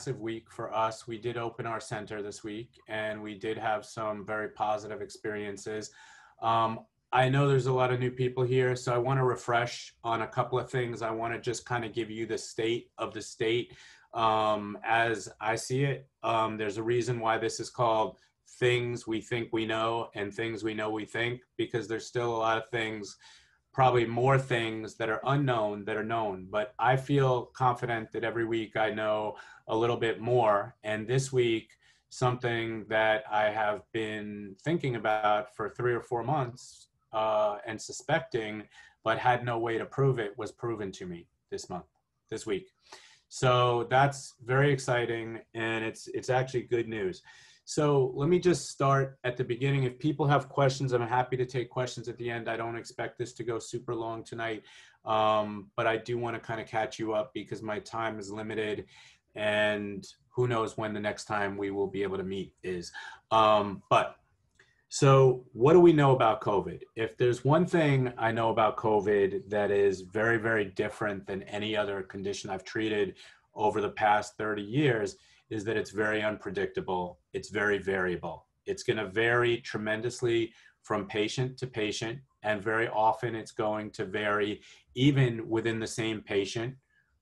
massive week for us. We did open our center this week and we did have some very positive experiences. Um, I know there's a lot of new people here, so I want to refresh on a couple of things. I want to just kind of give you the state of the state um, as I see it. Um, there's a reason why this is called things we think we know and things we know we think, because there's still a lot of things, probably more things that are unknown that are known. But I feel confident that every week I know a little bit more. And this week, something that I have been thinking about for three or four months uh, and suspecting, but had no way to prove it, was proven to me this month, this week. So that's very exciting, and it's it's actually good news. So let me just start at the beginning. If people have questions, I'm happy to take questions at the end. I don't expect this to go super long tonight, um, but I do want to kind of catch you up because my time is limited, and who knows when the next time we will be able to meet is. Um, but so, what do we know about COVID? If there's one thing I know about COVID that is very, very different than any other condition I've treated over the past 30 years, is that it's very unpredictable, it's very variable. It's going to vary tremendously from patient to patient, and very often it's going to vary even within the same patient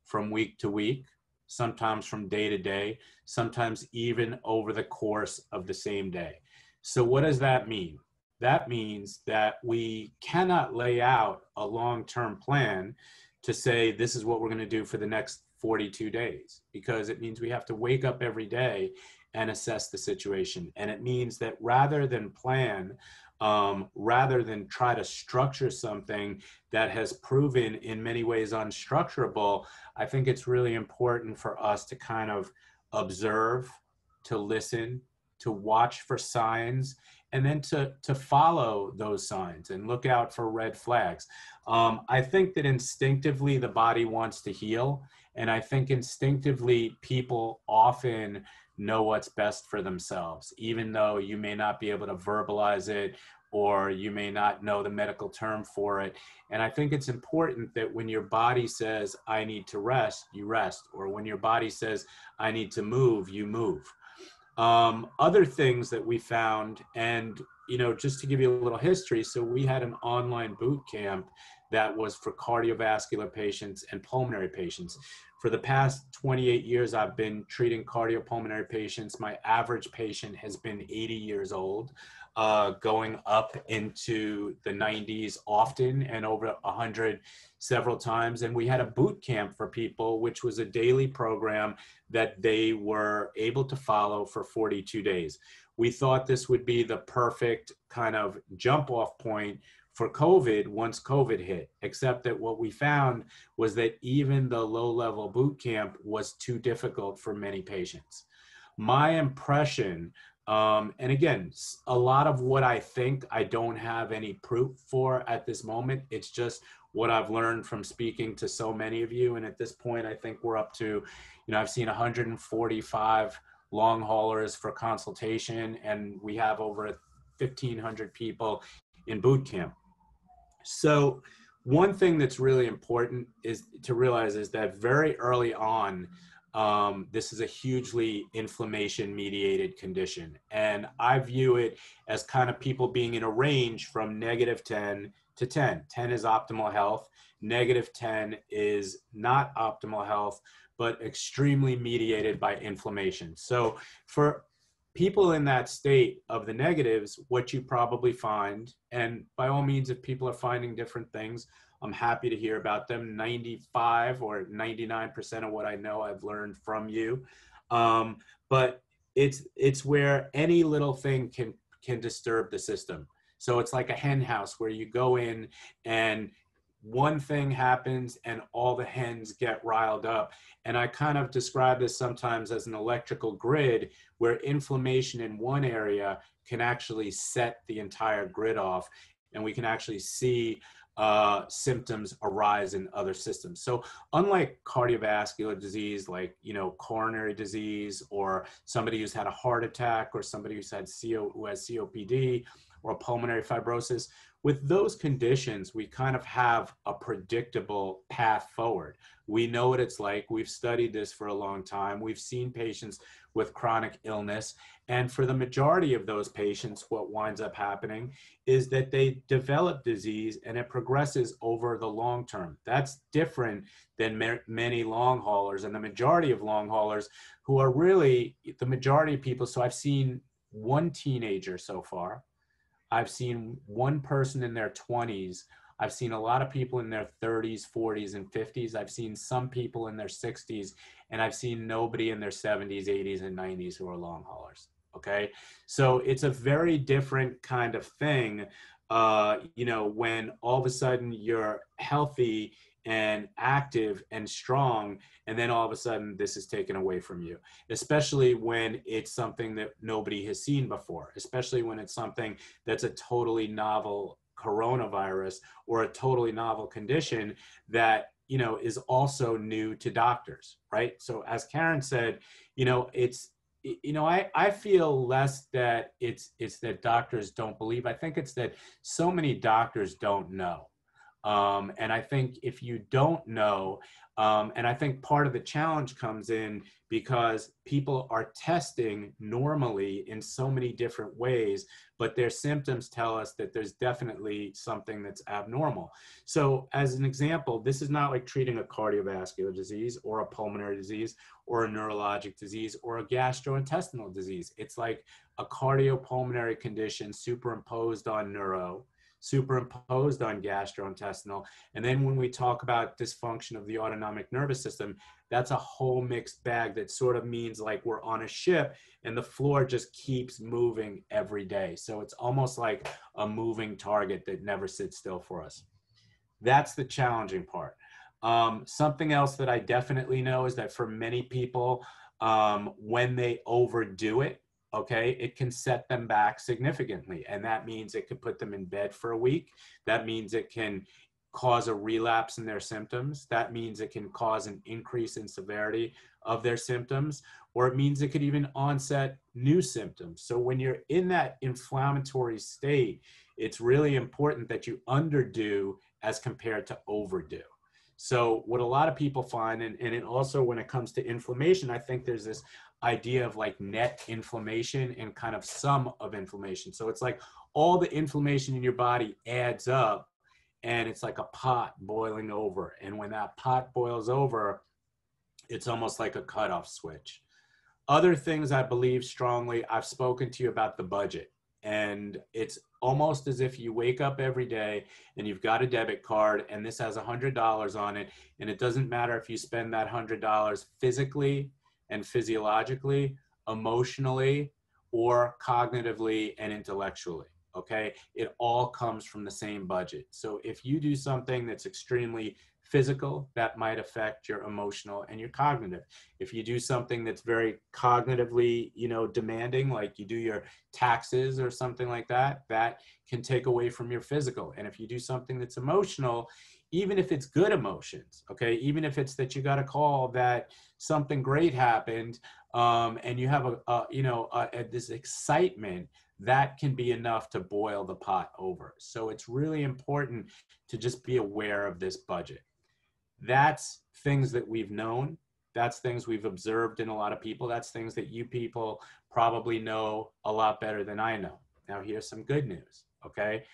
from week to week, sometimes from day to day, sometimes even over the course of the same day. So, what does that mean? That means that we cannot lay out a long term plan to say this is what we're going to do for the next 42 days because it means we have to wake up every day and assess the situation. And it means that rather than plan, um, rather than try to structure something that has proven in many ways unstructurable, I think it's really important for us to kind of observe, to listen, to watch for signs and then to to follow those signs and look out for red flags um, i think that instinctively the body wants to heal and i think instinctively people often know what's best for themselves even though you may not be able to verbalize it or you may not know the medical term for it and i think it's important that when your body says i need to rest you rest or when your body says i need to move you move um, other things that we found, and you know, just to give you a little history, so we had an online boot camp that was for cardiovascular patients and pulmonary patients. For the past 28 years, I've been treating cardiopulmonary patients. My average patient has been 80 years old uh, going up into the 90s often and over 100 several times. And we had a boot camp for people, which was a daily program that they were able to follow for 42 days. We thought this would be the perfect kind of jump off point for COVID once COVID hit, except that what we found was that even the low level boot camp was too difficult for many patients. My impression um, and again, a lot of what I think I don't have any proof for at this moment. It's just what I've learned from speaking to so many of you. And at this point, I think we're up to, you know, I've seen 145 long haulers for consultation, and we have over 1,500 people in boot camp. So, one thing that's really important is to realize is that very early on, um, this is a hugely inflammation mediated condition. And I view it as kind of people being in a range from negative 10 to 10. 10 is optimal health, negative 10 is not optimal health, but extremely mediated by inflammation. So for people in that state of the negatives, what you probably find, and by all means, if people are finding different things, I'm happy to hear about them. 95 or 99% of what I know I've learned from you. Um, but it's it's where any little thing can can disturb the system. So it's like a hen house where you go in and one thing happens and all the hens get riled up. And I kind of describe this sometimes as an electrical grid where inflammation in one area can actually set the entire grid off. And we can actually see uh, symptoms arise in other systems. So unlike cardiovascular disease, like you know coronary disease, or somebody who's had a heart attack, or somebody who's had CO who has COPD, or pulmonary fibrosis. With those conditions, we kind of have a predictable path forward. We know what it's like. We've studied this for a long time. We've seen patients with chronic illness. And for the majority of those patients, what winds up happening is that they develop disease and it progresses over the long term. That's different than ma- many long haulers and the majority of long haulers who are really the majority of people. So I've seen one teenager so far. I've seen one person in their 20s I've seen a lot of people in their 30s, 40s, and 50s. I've seen some people in their 60s, and I've seen nobody in their 70s, 80s, and 90s who are long haulers. Okay. So it's a very different kind of thing. Uh, you know, when all of a sudden you're healthy and active and strong, and then all of a sudden this is taken away from you, especially when it's something that nobody has seen before, especially when it's something that's a totally novel coronavirus or a totally novel condition that you know is also new to doctors right? So as karen said you know it's you know i i feel less that it's it's that doctors don't believe. I think it's that so many doctors don't know um, and i think if you don't know um, and I think part of the challenge comes in because people are testing normally in so many different ways, but their symptoms tell us that there's definitely something that's abnormal. So, as an example, this is not like treating a cardiovascular disease or a pulmonary disease or a neurologic disease or a gastrointestinal disease. It's like a cardiopulmonary condition superimposed on neuro superimposed on gastrointestinal. And then when we talk about dysfunction of the autonomic nervous system, that's a whole mixed bag that sort of means like we're on a ship and the floor just keeps moving every day. So it's almost like a moving target that never sits still for us. That's the challenging part. Um, something else that I definitely know is that for many people, um, when they overdo it, okay, it can set them back significantly. And that means it could put them in bed for a week. That means it can cause a relapse in their symptoms. That means it can cause an increase in severity of their symptoms, or it means it could even onset new symptoms. So when you're in that inflammatory state, it's really important that you underdo as compared to overdo. So what a lot of people find, and, and it also when it comes to inflammation, I think there's this idea of like net inflammation and kind of sum of inflammation. So it's like all the inflammation in your body adds up and it's like a pot boiling over. And when that pot boils over, it's almost like a cutoff switch. Other things I believe strongly, I've spoken to you about the budget. And it's almost as if you wake up every day and you've got a debit card and this has a $100 on it. And it doesn't matter if you spend that $100 physically and physiologically, emotionally, or cognitively and intellectually. Okay, it all comes from the same budget. So if you do something that's extremely physical, that might affect your emotional and your cognitive. If you do something that's very cognitively, you know, demanding, like you do your taxes or something like that, that can take away from your physical. And if you do something that's emotional, even if it's good emotions, okay, even if it's that you got a call that something great happened, um, and you have a, a you know a, a, this excitement, that can be enough to boil the pot over. So it's really important to just be aware of this budget. That's things that we've known. That's things we've observed in a lot of people. That's things that you people probably know a lot better than I know. Now, here's some good news, okay?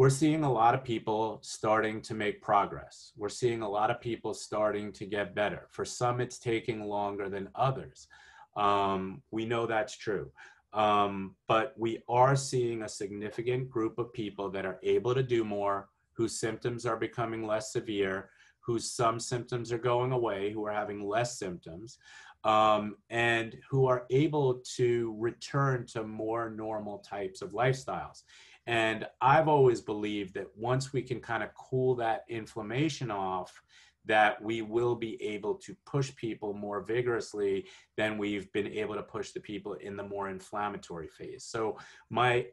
We're seeing a lot of people starting to make progress. We're seeing a lot of people starting to get better. For some, it's taking longer than others. Um, we know that's true. Um, but we are seeing a significant group of people that are able to do more, whose symptoms are becoming less severe, whose some symptoms are going away, who are having less symptoms, um, and who are able to return to more normal types of lifestyles. And I've always believed that once we can kind of cool that inflammation off, that we will be able to push people more vigorously than we've been able to push the people in the more inflammatory phase. So my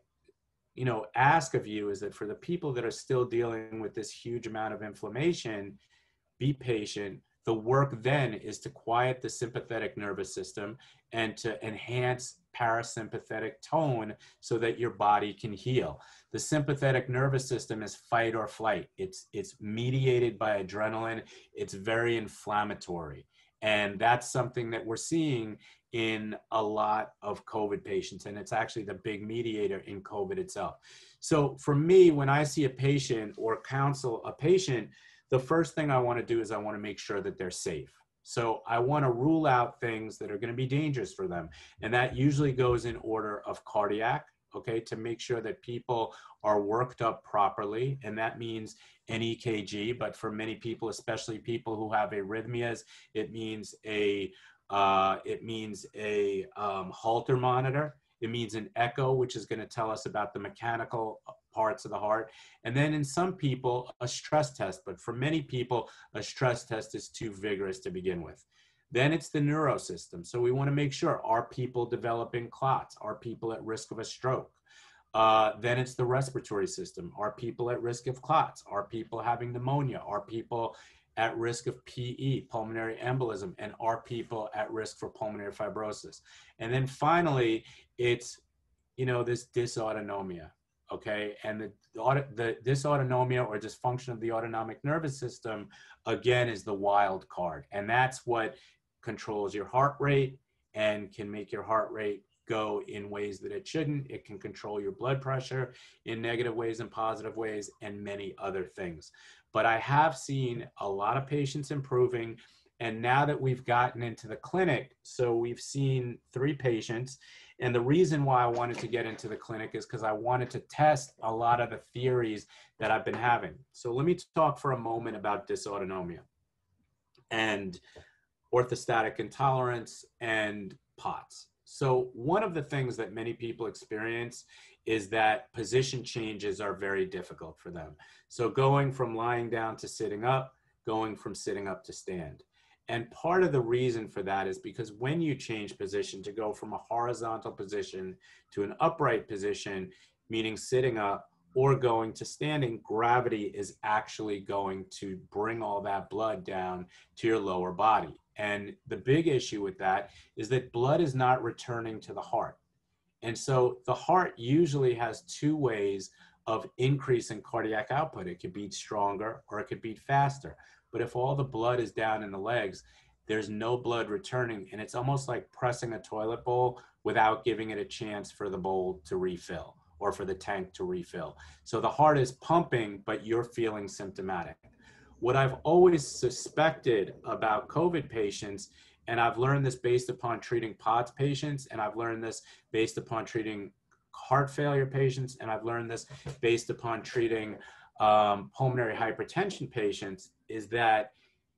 you know ask of you is that for the people that are still dealing with this huge amount of inflammation be patient the work then is to quiet the sympathetic nervous system and to enhance parasympathetic tone so that your body can heal. The sympathetic nervous system is fight or flight. It's it's mediated by adrenaline. It's very inflammatory. And that's something that we're seeing in a lot of COVID patients. And it's actually the big mediator in COVID itself. So for me, when I see a patient or counsel a patient, the first thing I want to do is I want to make sure that they're safe. So I want to rule out things that are going to be dangerous for them. And that usually goes in order of cardiac, okay, to make sure that people are worked up properly. And that means an EKG, but for many people, especially people who have arrhythmias, it means a uh, it means a um, Holter monitor. It means an echo, which is going to tell us about the mechanical parts of the heart. And then in some people, a stress test. But for many people, a stress test is too vigorous to begin with. Then it's the neurosystem. So we want to make sure are people developing clots? Are people at risk of a stroke? Uh, then it's the respiratory system. Are people at risk of clots? Are people having pneumonia? Are people at risk of PE, pulmonary embolism? And are people at risk for pulmonary fibrosis? And then finally, it's, you know, this dysautonomia okay and the, the dysautonomia or dysfunction of the autonomic nervous system again is the wild card and that's what controls your heart rate and can make your heart rate go in ways that it shouldn't it can control your blood pressure in negative ways and positive ways and many other things but i have seen a lot of patients improving and now that we've gotten into the clinic so we've seen three patients and the reason why I wanted to get into the clinic is because I wanted to test a lot of the theories that I've been having. So let me talk for a moment about dysautonomia and orthostatic intolerance and POTS. So one of the things that many people experience is that position changes are very difficult for them. So going from lying down to sitting up, going from sitting up to stand. And part of the reason for that is because when you change position to go from a horizontal position to an upright position, meaning sitting up or going to standing, gravity is actually going to bring all that blood down to your lower body. And the big issue with that is that blood is not returning to the heart. And so the heart usually has two ways of increasing cardiac output. It could beat stronger or it could beat faster. But if all the blood is down in the legs, there's no blood returning. And it's almost like pressing a toilet bowl without giving it a chance for the bowl to refill or for the tank to refill. So the heart is pumping, but you're feeling symptomatic. What I've always suspected about COVID patients, and I've learned this based upon treating POTS patients, and I've learned this based upon treating heart failure patients, and I've learned this based upon treating um, pulmonary hypertension patients is that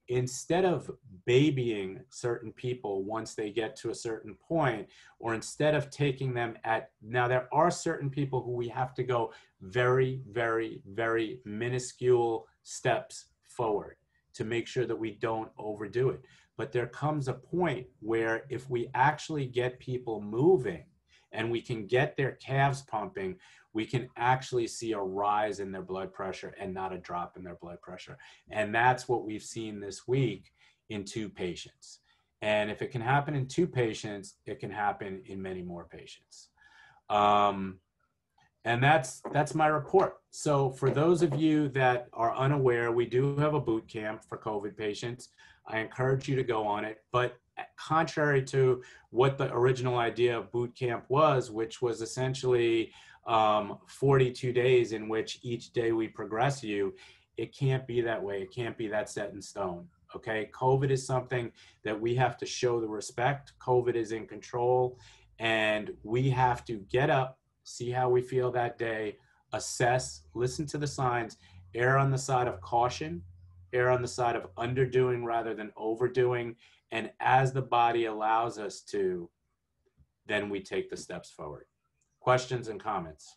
instead of babying certain people once they get to a certain point, or instead of taking them at now, there are certain people who we have to go very, very, very minuscule steps forward to make sure that we don't overdo it. But there comes a point where if we actually get people moving and we can get their calves pumping, we can actually see a rise in their blood pressure and not a drop in their blood pressure. And that's what we've seen this week in two patients. And if it can happen in two patients, it can happen in many more patients. Um, and that's that's my report. So for those of you that are unaware, we do have a boot camp for COVID patients. I encourage you to go on it. But contrary to what the original idea of boot camp was, which was essentially um, 42 days in which each day we progress you, it can't be that way. It can't be that set in stone. Okay. COVID is something that we have to show the respect. COVID is in control and we have to get up, see how we feel that day, assess, listen to the signs, err on the side of caution, err on the side of underdoing rather than overdoing. And as the body allows us to, then we take the steps forward. Questions and comments?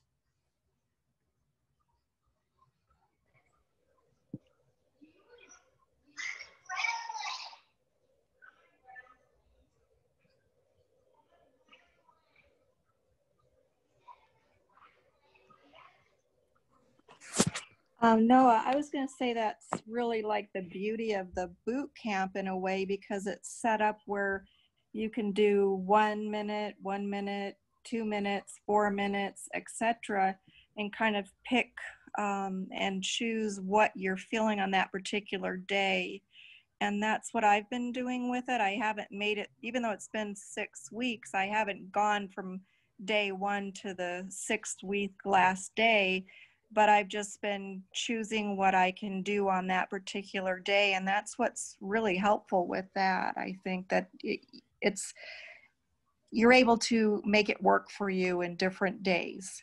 Um, Noah, I was going to say that's really like the beauty of the boot camp in a way because it's set up where you can do one minute, one minute, two minutes, four minutes, etc., and kind of pick um, and choose what you're feeling on that particular day. And that's what I've been doing with it. I haven't made it, even though it's been six weeks, I haven't gone from day one to the sixth week last day but I've just been choosing what I can do on that particular day. And that's what's really helpful with that. I think that it, it's, you're able to make it work for you in different days.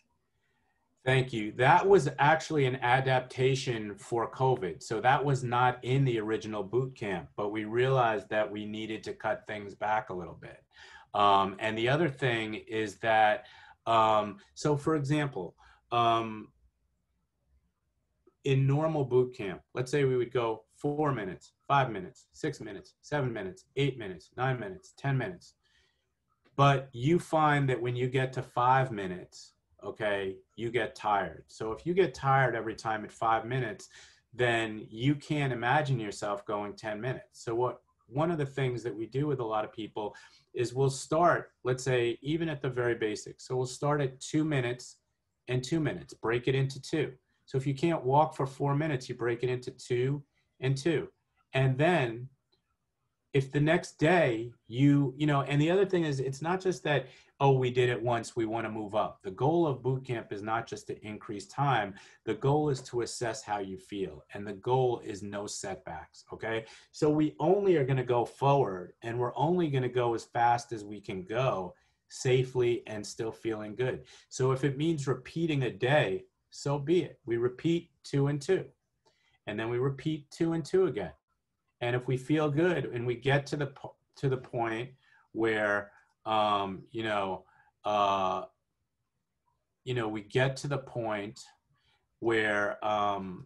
Thank you. That was actually an adaptation for COVID. So that was not in the original boot camp, but we realized that we needed to cut things back a little bit. Um, and the other thing is that, um, so for example, um, in normal boot camp, let's say we would go four minutes, five minutes, six minutes, seven minutes, eight minutes, nine minutes, 10 minutes. But you find that when you get to five minutes, okay, you get tired. So if you get tired every time at five minutes, then you can't imagine yourself going 10 minutes. So what one of the things that we do with a lot of people is we'll start, let's say, even at the very basics. So we'll start at two minutes and two minutes, break it into two. So if you can't walk for four minutes, you break it into two and two. And then if the next day you, you know, and the other thing is it's not just that, oh, we did it once, we want to move up. The goal of boot camp is not just to increase time. The goal is to assess how you feel. And the goal is no setbacks. Okay. So we only are going to go forward and we're only going to go as fast as we can go safely and still feeling good. So if it means repeating a day, so be it. We repeat two and two, and then we repeat two and two again. And if we feel good and we get to the to the point where um, you know uh, you know we get to the point where um,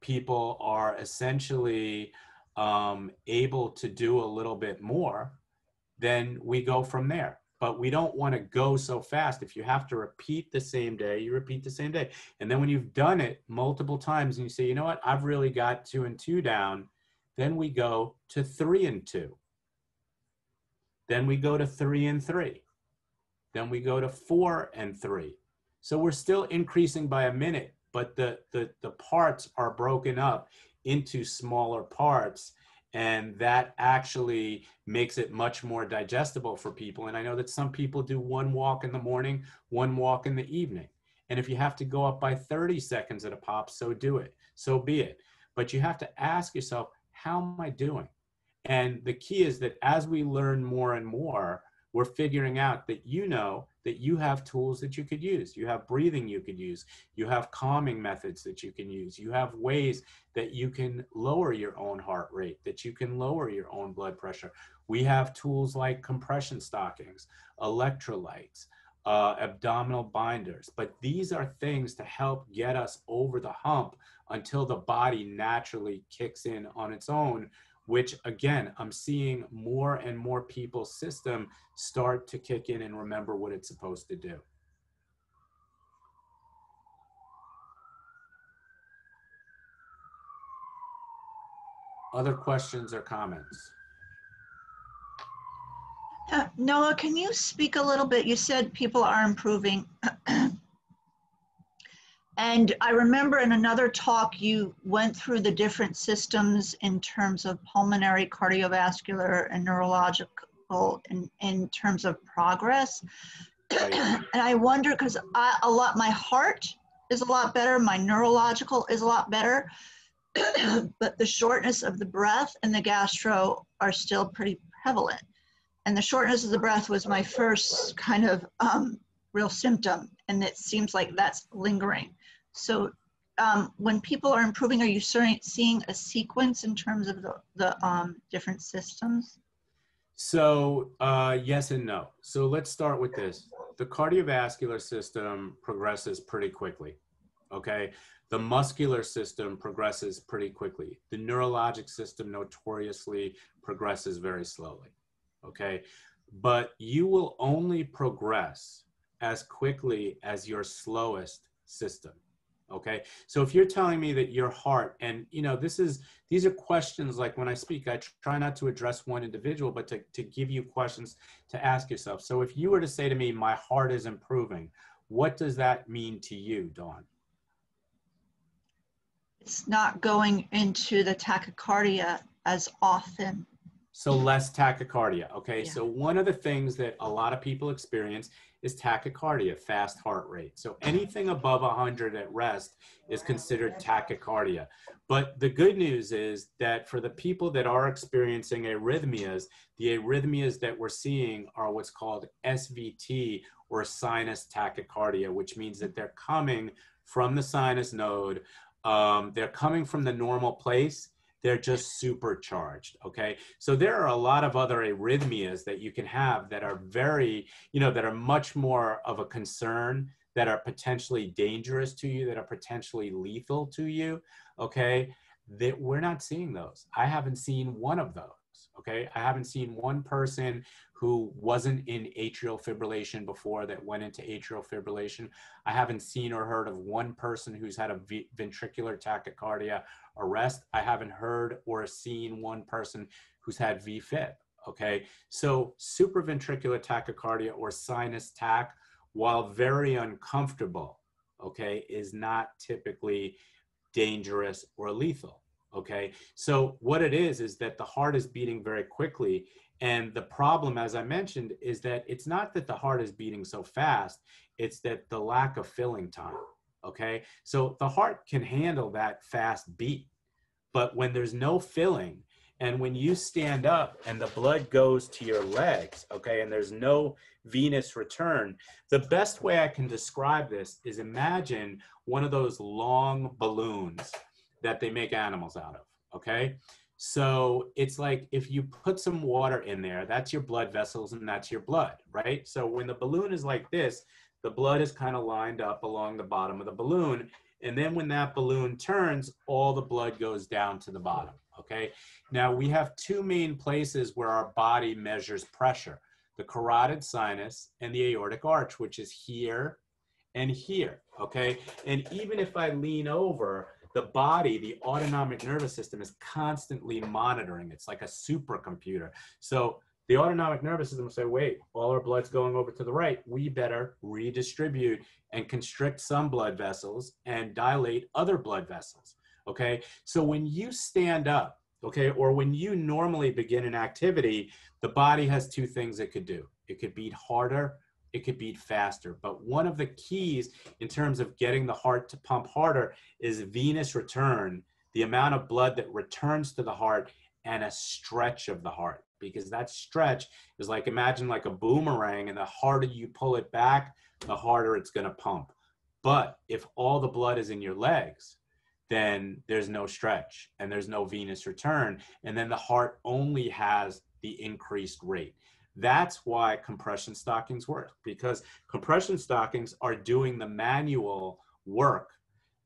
people are essentially um, able to do a little bit more, then we go from there but we don't want to go so fast. If you have to repeat the same day, you repeat the same day. And then when you've done it multiple times and you say, you know what, I've really got two and two down, then we go to three and two. Then we go to three and three. Then we go to four and three. So we're still increasing by a minute, but the, the, the parts are broken up into smaller parts and that actually makes it much more digestible for people. And i know that some people do one walk in the morning one walk in the evening. And if you have to go up by 30 seconds at a pop so do it so be it. But you have to ask yourself how am i doing? And the key is that as we learn more and more we're figuring out that you know that you have tools that you could use. You have breathing you could use. You have calming methods that you can use. You have ways that you can lower your own heart rate, that you can lower your own blood pressure. We have tools like compression stockings, electrolytes, uh, abdominal binders. But these are things to help get us over the hump until the body naturally kicks in on its own which again, I'm seeing more and more people's system start to kick in and remember what it's supposed to do. Other questions or comments? Uh, Noah, can you speak a little bit? You said people are improving. And I remember in another talk, you went through the different systems in terms of pulmonary, cardiovascular, and neurological in, in terms of progress. Right. and I wonder because a lot, my heart is a lot better, my neurological is a lot better, but the shortness of the breath and the gastro are still pretty prevalent. And the shortness of the breath was my first kind of um, real symptom, and it seems like that's lingering. So um, when people are improving, are you seeing a sequence in terms of the, the um, different systems? So uh, yes and no. So let's start with this. The cardiovascular system progresses pretty quickly, okay? The muscular system progresses pretty quickly. The neurologic system notoriously progresses very slowly, okay? But you will only progress as quickly as your slowest system Okay. So if you're telling me that your heart, and you know, this is, these are questions like when I speak, I try not to address one individual, but to, to give you questions to ask yourself. So if you were to say to me, my heart is improving, what does that mean to you, Dawn? It's not going into the tachycardia as often. So less tachycardia. Okay. Yeah. So one of the things that a lot of people experience is tachycardia, fast heart rate. So anything above 100 at rest is considered tachycardia. But the good news is that for the people that are experiencing arrhythmias, the arrhythmias that we're seeing are what's called SVT or sinus tachycardia, which means that they're coming from the sinus node. Um, they're coming from the normal place they're just supercharged okay? So there are a lot of other arrhythmias that you can have that are very you know that are much more of a concern that are potentially dangerous to you that are potentially lethal to you okay? That we're not seeing those. I haven't seen one of those okay i haven't seen one person who wasn't in atrial fibrillation before that went into atrial fibrillation i haven't seen or heard of one person who's had a ventricular tachycardia arrest. I haven't heard or seen one person who's had VFib. Okay, so supraventricular tachycardia or sinus tach, while very uncomfortable, okay, is not typically dangerous or lethal. Okay, so what it is is that the heart is beating very quickly. And the problem, as I mentioned, is that it's not that the heart is beating so fast, it's that the lack of filling time. Okay, so the heart can handle that fast beat, but when there's no filling, and when you stand up and the blood goes to your legs, okay, and there's no venous return, the best way I can describe this is imagine one of those long balloons that they make animals out of, okay? So it's like if you put some water in there, that's your blood vessels and that's your blood, right? So when the balloon is like this, the blood is kind of lined up along the bottom of the balloon. And then when that balloon turns, all the blood goes down to the bottom. Okay. Now we have two main places where our body measures pressure the carotid sinus and the aortic arch, which is here and here. Okay. And even if I lean over, the body, the autonomic nervous system is constantly monitoring. It's like a supercomputer. So the autonomic nervous system will say, wait, all our blood's going over to the right. We better redistribute and constrict some blood vessels and dilate other blood vessels. Okay. So when you stand up, okay, or when you normally begin an activity, the body has two things it could do it could beat harder, it could beat faster. But one of the keys in terms of getting the heart to pump harder is venous return, the amount of blood that returns to the heart and a stretch of the heart. Because that stretch is like imagine like a boomerang and the harder you pull it back the harder it's going to pump. But if all the blood is in your legs then there's no stretch and there's no venous return. And then the heart only has the increased rate that's why compression stockings work because compression stockings are doing the manual work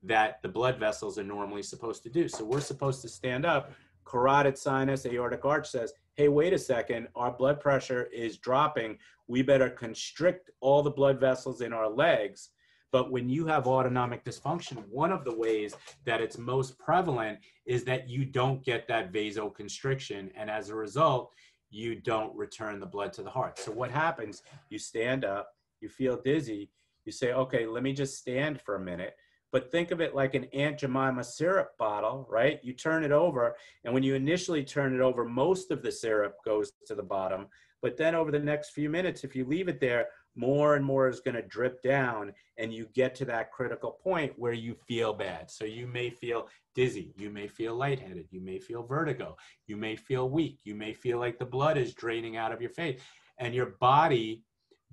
that the blood vessels are normally supposed to do so we're supposed to stand up carotid sinus aortic arch says hey, wait a second, our blood pressure is dropping. We better constrict all the blood vessels in our legs. But when you have autonomic dysfunction, one of the ways that it's most prevalent is that you don't get that vasoconstriction. And as a result, you don't return the blood to the heart. So what happens? You stand up, you feel dizzy, you say, okay, let me just stand for a minute but think of it like an Aunt Jemima syrup bottle, right? You turn it over, and when you initially turn it over, most of the syrup goes to the bottom. But then over the next few minutes, if you leave it there, more and more is going to drip down, and you get to that critical point where you feel bad. So you may feel dizzy, you may feel lightheaded, you may feel vertigo, you may feel weak, you may feel like the blood is draining out of your face, and your body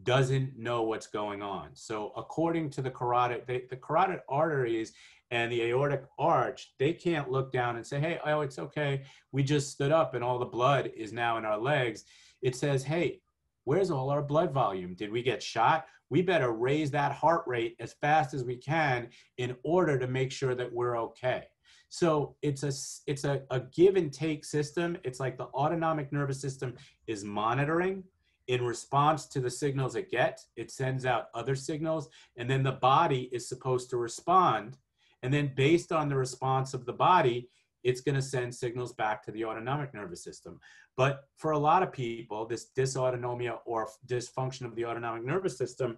doesn't know what's going on. So according to the carotid, they, the carotid arteries and the aortic arch, they can't look down and say, hey, oh, it's okay. We just stood up and all the blood is now in our legs. It says, hey, where's all our blood volume? Did we get shot? We better raise that heart rate as fast as we can in order to make sure that we're okay. So it's a it's a, a give and take system. It's like the autonomic nervous system is monitoring in response to the signals it gets, it sends out other signals, and then the body is supposed to respond And then based on the response of the body, it's going to send signals back to the autonomic nervous system. But for a lot of people, this dysautonomia or dysfunction of the autonomic nervous system,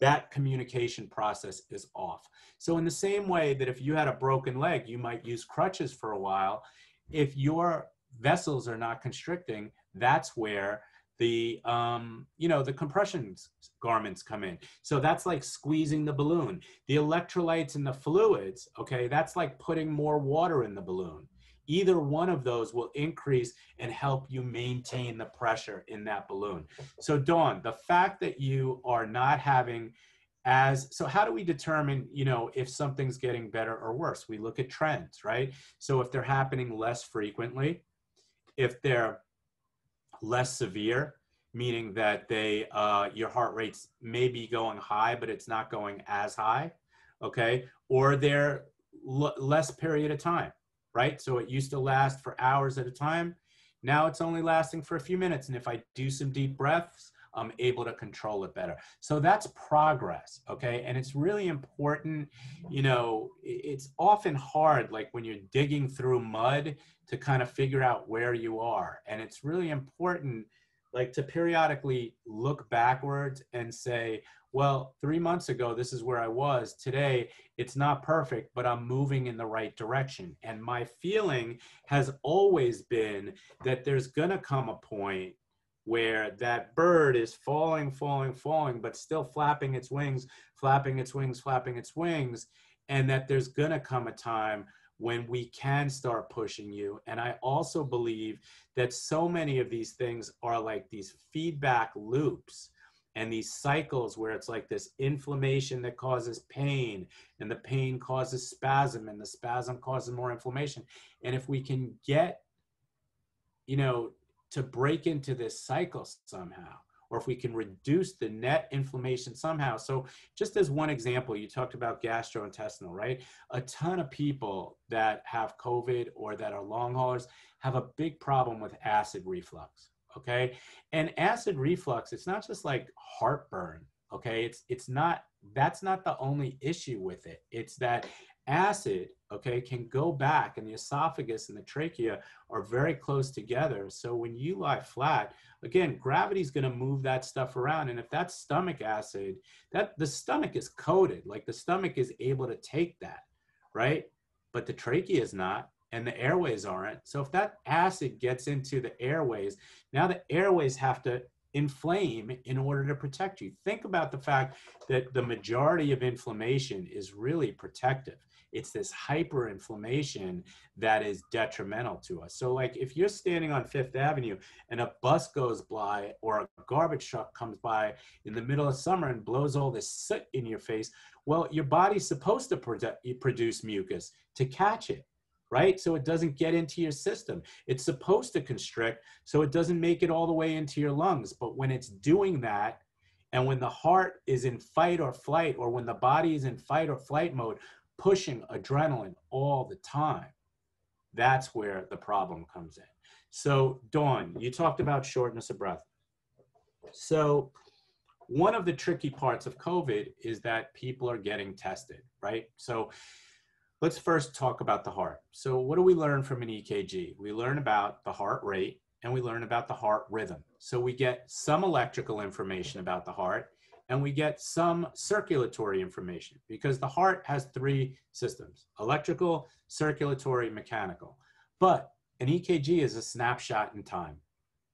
that communication process is off. So, in the same way that if you had a broken leg, you might use crutches for a while, if your vessels are not constricting, that's where the um, you know the compression garments come in. So that's like squeezing the balloon. The electrolytes and the fluids okay that's like putting more water in the balloon. Either one of those will increase and help you maintain the pressure in that balloon. So dawn the fact that you are not having as so how do we determine you know if something's getting better or worse? We look at trends right? So if they're happening less frequently if they're less severe, meaning that they uh, your heart rates may be going high, but it's not going as high, okay? Or they're l- less period of time, right? So it used to last for hours at a time. Now it's only lasting for a few minutes. And if I do some deep breaths, I'm able to control it better. So that's progress, okay? And it's really important, you know, it's often hard, like when you're digging through mud to kind of figure out where you are. And it's really important, like to periodically look backwards and say, well, three months ago, this is where I was. Today, it's not perfect, but I'm moving in the right direction. And my feeling has always been that there's going to come a point where that bird is falling, falling, falling, but still flapping its wings, flapping its wings, flapping its wings, and that there's gonna come a time when we can start pushing you. And I also believe that so many of these things are like these feedback loops and these cycles where it's like this inflammation that causes pain and the pain causes spasm and the spasm causes more inflammation. And if we can get, you know, to break into this cycle somehow or if we can reduce the net inflammation somehow. So, just as one example, you talked about gastrointestinal, right? A ton of people that have COVID or that are long haulers have a big problem with acid reflux, okay? And acid reflux, it's not just like heartburn, okay? It's it's not that's not the only issue with it. It's that acid, okay, can go back and the esophagus and the trachea are very close together. So when you lie flat, again, gravity is going to move that stuff around. And if that's stomach acid, that the stomach is coated, like the stomach is able to take that, right? But the trachea is not and the airways aren't. So if that acid gets into the airways, now the airways have to inflame in order to protect you. Think about the fact that the majority of inflammation is really protective it's this hyperinflammation that is detrimental to us. So, like if you're standing on Fifth Avenue and a bus goes by or a garbage truck comes by in the middle of summer and blows all this soot in your face, well, your body's supposed to produce mucus to catch it right? So it doesn't get into your system. It's supposed to constrict, so it doesn't make it all the way into your lungs. But when it's doing that, and when the heart is in fight or flight, or when the body is in fight or flight mode, pushing adrenaline all the time, that's where the problem comes in. So, Dawn, you talked about shortness of breath. So, one of the tricky parts of COVID is that people are getting tested, right? So, let's first talk about the heart. So, what do we learn from an EKG? We learn about the heart rate and we learn about the heart rhythm. So, we get some electrical information about the heart and we get some circulatory information because the heart has three systems electrical, circulatory, mechanical. But an EKG is a snapshot in time,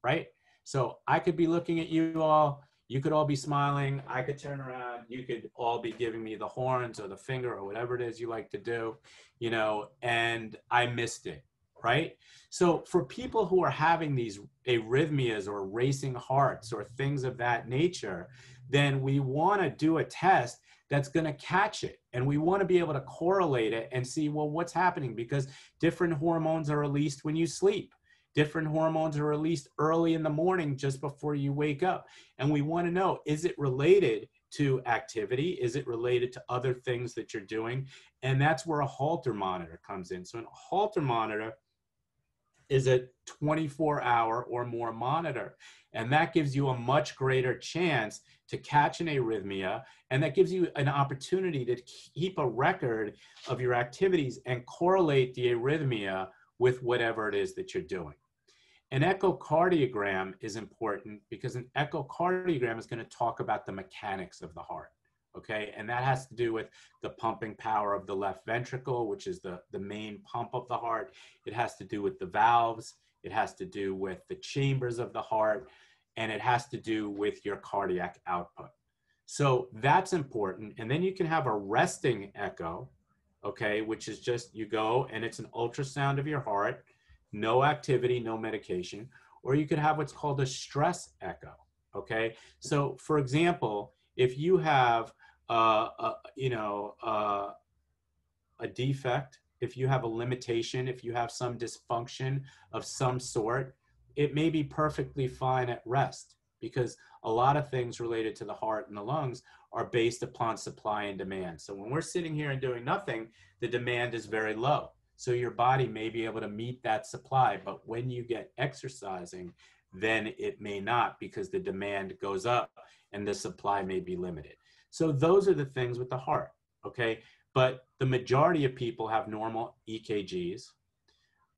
right? So I could be looking at you all, you could all be smiling, I could turn around, you could all be giving me the horns or the finger or whatever it is you like to do, you know, and I missed it, right? So for people who are having these arrhythmias or racing hearts or things of that nature, then we want to do a test that's going to catch it. And we want to be able to correlate it and see, well, what's happening? Because different hormones are released when you sleep. Different hormones are released early in the morning just before you wake up. And we want to know is it related to activity? Is it related to other things that you're doing? And that's where a Holter monitor comes in. So, a Holter monitor is a 24 hour or more monitor. And that gives you a much greater chance to catch an arrhythmia. And that gives you an opportunity to keep a record of your activities and correlate the arrhythmia with whatever it is that you're doing. An echocardiogram is important because an echocardiogram is going to talk about the mechanics of the heart. Okay, and that has to do with the pumping power of the left ventricle, which is the, the main pump of the heart. It has to do with the valves. It has to do with the chambers of the heart, and it has to do with your cardiac output. So that's important. And then you can have a resting echo, okay, which is just you go and it's an ultrasound of your heart, no activity, no medication. Or you could have what's called a stress echo, okay? So, for example, if you have, uh, a, you know, uh, a defect, if you have a limitation, if you have some dysfunction of some sort, it may be perfectly fine at rest because a lot of things related to the heart and the lungs are based upon supply and demand. So when we're sitting here and doing nothing, the demand is very low. So your body may be able to meet that supply, but when you get exercising, then it may not because the demand goes up and the supply may be limited. So those are the things with the heart, okay? But the majority of people have normal EKGs.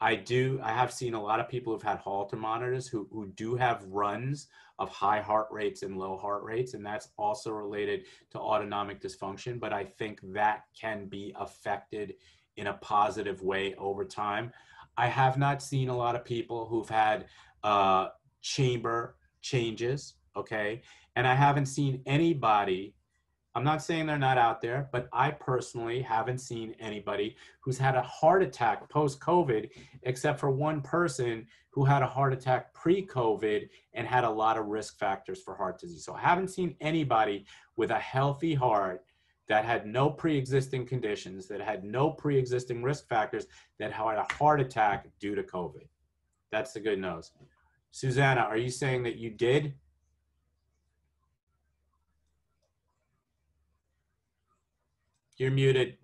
I do, I have seen a lot of people who've had Holter monitors who, who do have runs of high heart rates and low heart rates, and that's also related to autonomic dysfunction. But I think that can be affected in a positive way over time. I have not seen a lot of people who've had uh, chamber changes, okay? And I haven't seen anybody I'm not saying they're not out there, but I personally haven't seen anybody who's had a heart attack post COVID, except for one person who had a heart attack pre COVID and had a lot of risk factors for heart disease. So I haven't seen anybody with a healthy heart that had no pre existing conditions, that had no pre existing risk factors, that had a heart attack due to COVID. That's the good news. Susanna, are you saying that you did? You're muted.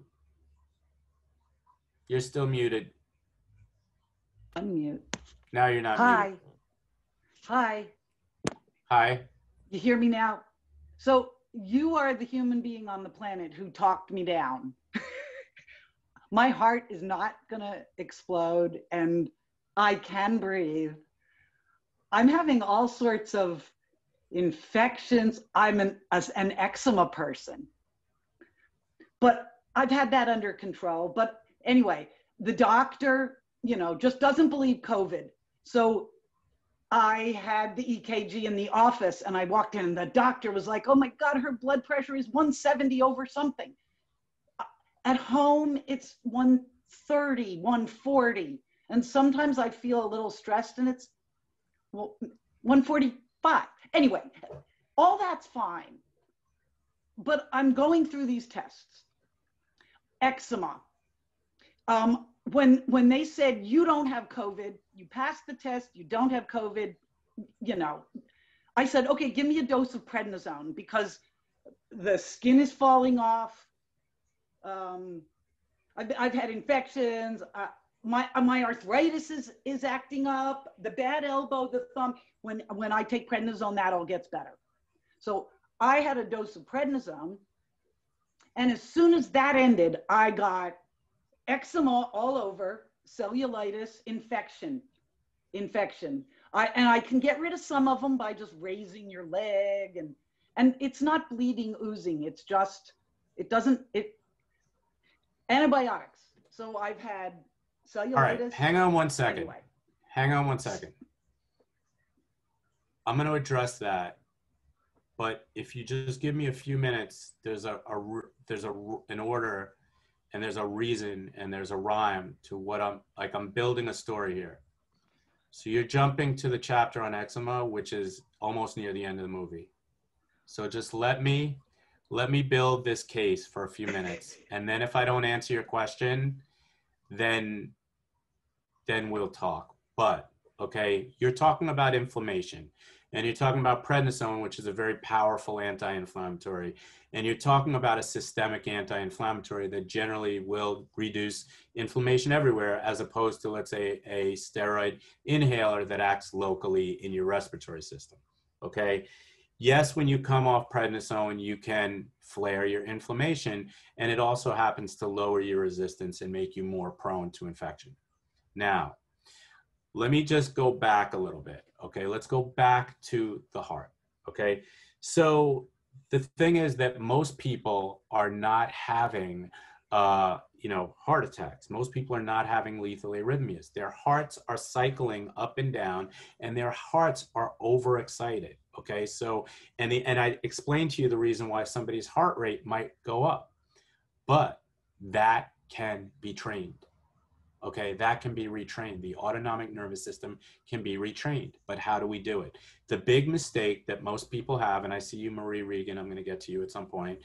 You're still muted. Unmute. Now you're not Hi. muted. Hi. Hi. You hear me now? So you are the human being on the planet who talked me down. My heart is not going to explode and I can breathe. I'm having all sorts of infections. I'm an, as an eczema person. But I've had that under control. But anyway, the doctor, you know, just doesn't believe COVID. So I had the EKG in the office and I walked in and the doctor was like, oh my God, her blood pressure is 170 over something. At home, it's 130, 140. And sometimes I feel a little stressed and it's well, 145. Anyway, all that's fine. But I'm going through these tests eczema. Um, when when they said you don't have COVID, you passed the test, you don't have COVID, you know, I said, okay, give me a dose of prednisone because the skin is falling off. Um, I've, I've had infections. Uh, my my arthritis is is acting up. The bad elbow, the thumb. When when I take prednisone, that all gets better. So I had a dose of prednisone and as soon as that ended, I got eczema all over, cellulitis, infection, infection. I, and I can get rid of some of them by just raising your leg and and it's not bleeding oozing it's just it doesn't it antibiotics so i've had cellulitis All right. Hang on one second. Anyway. Hang on one second. I'm going to address that. But if you just give me a few minutes, there's a, a there's a an order and there's a reason and there's a rhyme to what I'm like I'm building a story here. So you're jumping to the chapter on eczema, which is almost near the end of the movie. So just let me let me build this case for a few minutes. And then if I don't answer your question, then then we'll talk. But okay, you're talking about inflammation. And you're talking about prednisone, which is a very powerful anti-inflammatory, and you're talking about a systemic anti-inflammatory that generally will reduce inflammation everywhere, as opposed to, let's say, a steroid inhaler that acts locally in your respiratory system. Okay. Yes, when you come off prednisone, you can flare your inflammation, and it also happens to lower your resistance and make you more prone to infection. Now, let me just go back a little bit. Okay, let's go back to the heart. Okay, so the thing is that most people are not having, uh, you know, heart attacks. Most people are not having lethal arrhythmias. Their hearts are cycling up and down, and their hearts are overexcited. Okay, so and the and I explained to you the reason why somebody's heart rate might go up, but that can be trained okay that can be retrained. The autonomic nervous system can be retrained but how do we do it? The big mistake that most people have and i see you marie regan i'm going to get to you at some point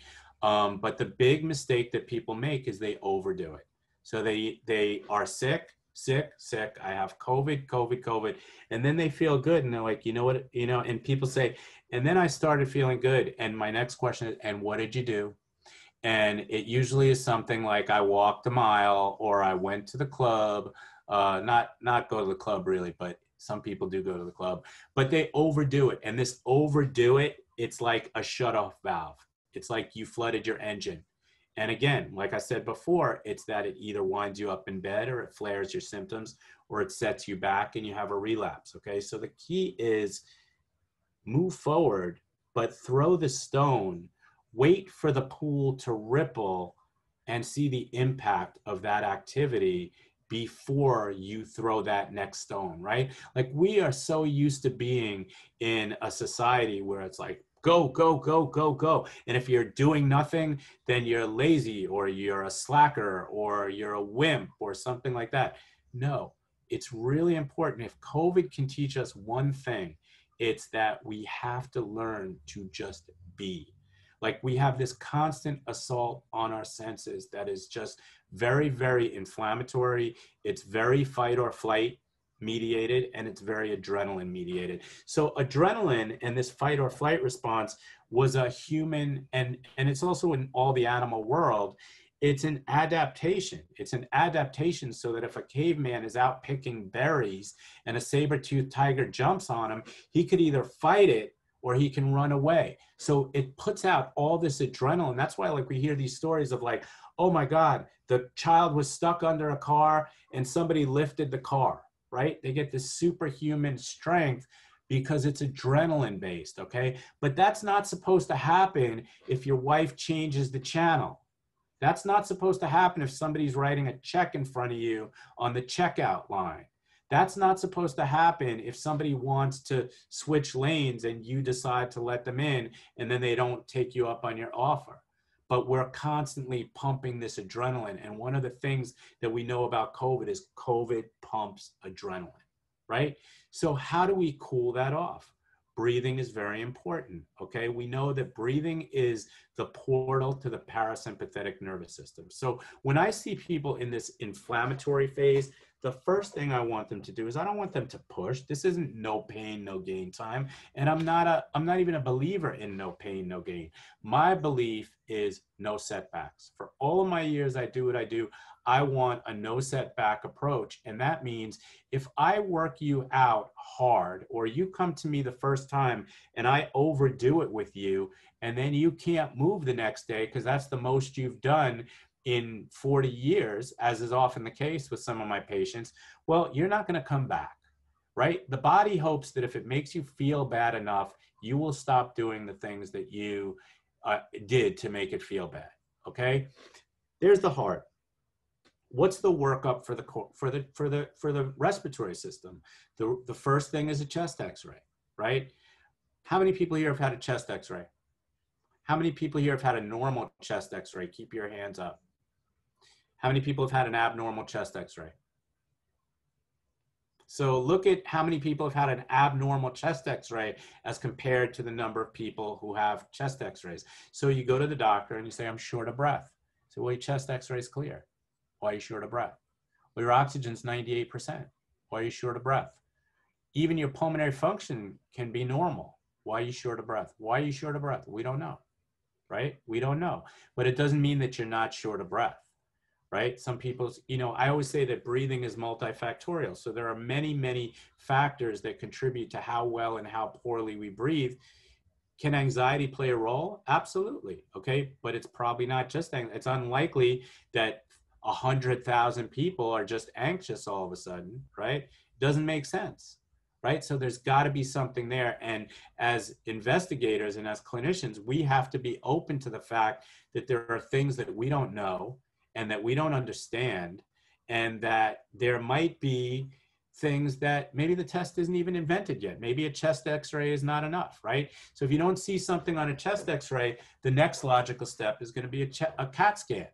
um, but the big mistake that people make is they overdo it. So they they are sick sick sick i have covid covid covid and then they feel good and they're like you know what? You know and people say and then i started feeling good and my next question is and what did you do and it usually is something like I walked a mile or I went to the club. Uh, not not go to the club really, but some people do go to the club. But they overdo it, and this overdo it, it's like a shut-off valve. It's like you flooded your engine. And again, like I said before, it's that it either winds you up in bed or it flares your symptoms or it sets you back and you have a relapse. Okay, so the key is move forward, but throw the stone wait for the pool to ripple and see the impact of that activity before you throw that next stone, right? Like we are so used to being in a society where it's like, go, go, go, go, go. And if you're doing nothing, then you're lazy or you're a slacker or you're a wimp or something like that. No, it's really important. If COVID can teach us one thing, it's that we have to learn to just be like we have this constant assault on our senses that is just very, very inflammatory. It's very fight or flight mediated and it's very adrenaline mediated. So adrenaline and this fight or flight response was a human and and it's also in all the animal world it's an adaptation. It's an adaptation so that if a caveman is out picking berries and a saber-toothed tiger jumps on him, he could either fight it or he can run away. So it puts out all this adrenaline. That's why like we hear these stories of like, oh my God, the child was stuck under a car and somebody lifted the car, right? They get this superhuman strength because it's adrenaline based, okay? But that's not supposed to happen if your wife changes the channel. That's not supposed to happen if somebody's writing a check in front of you on the checkout line. That's not supposed to happen if somebody wants to switch lanes and you decide to let them in and then they don't take you up on your offer. But we're constantly pumping this adrenaline. And one of the things that we know about COVID is COVID pumps adrenaline, right? So, how do we cool that off? breathing is very important. Okay, we know that breathing is the portal to the parasympathetic nervous system. So when I see people in this inflammatory phase, the first thing I want them to do is I don't want them to push. This isn't no pain, no gain time. And I'm not a I'm not even a believer in no pain, no gain. My belief is no setbacks. For all of my years I do what I do, I want a no setback approach. And that means if I work you out hard or you come to me the first time and I overdo it with you and then you can't move the next day because that's the most you've done in 40 years, as is often the case with some of my patients, well, you're not going to come back, right? The body hopes that if it makes you feel bad enough, you will stop doing the things that you uh, did to make it feel bad. Okay, there's the heart. What's the workup for the for the for the for the respiratory system? The the first thing is a chest X-ray, right? How many people here have had a chest X-ray? How many people here have had a normal chest X-ray? Keep your hands up. How many people have had an abnormal chest x-ray? So look at how many people have had an abnormal chest x-ray as compared to the number of people who have chest x-rays. So you go to the doctor and you say, I'm short of breath. So well, your chest x-ray is clear. Why are you short of breath? Well, your oxygen's 98%. Why are you short of breath? even your pulmonary function can be normal. Why are you short of breath? Why are you short of breath? We don't know, right? We don't know. But it doesn't mean that you're not short of breath, right? Some people's, you know, I always say that breathing is multifactorial. So there are many, many factors that contribute to how well and how poorly we breathe. Can anxiety play a role? Absolutely. Okay. But it's probably not just, it's unlikely that a hundred thousand people are just anxious all of a sudden, right? Doesn't make sense right? So there's got to be something there. And as investigators and as clinicians, we have to be open to the fact that there are things that we don't know and that we don't understand, and that there might be things that maybe the test isn't even invented yet. Maybe a chest x ray is not enough, right? So if you don't see something on a chest x ray, the next logical step is going to be a, a CAT scan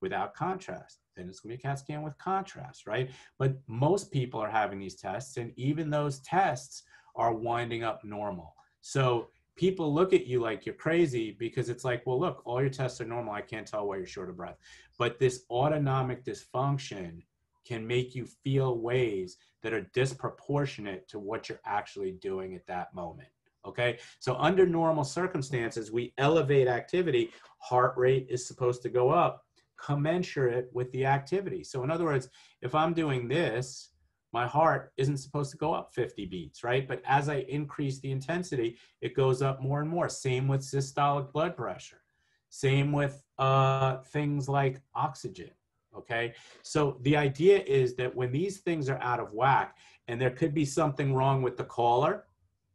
without contrast then it's going to be a CAT scan with contrast, right? But most people are having these tests, and even those tests are winding up normal. So people look at you like you're crazy because it's like, well, look, all your tests are normal. I can't tell why you're short of breath. But this autonomic dysfunction can make you feel ways that are disproportionate to what you're actually doing at that moment. Okay, so under normal circumstances, we elevate activity, heart rate is supposed to go up commensurate with the activity. So in other words, if I'm doing this, my heart isn't supposed to go up 50 beats, right? But as I increase the intensity, it goes up more and more. Same with systolic blood pressure. Same with uh, things like oxygen, okay? So the idea is that when these things are out of whack, and there could be something wrong with the caller,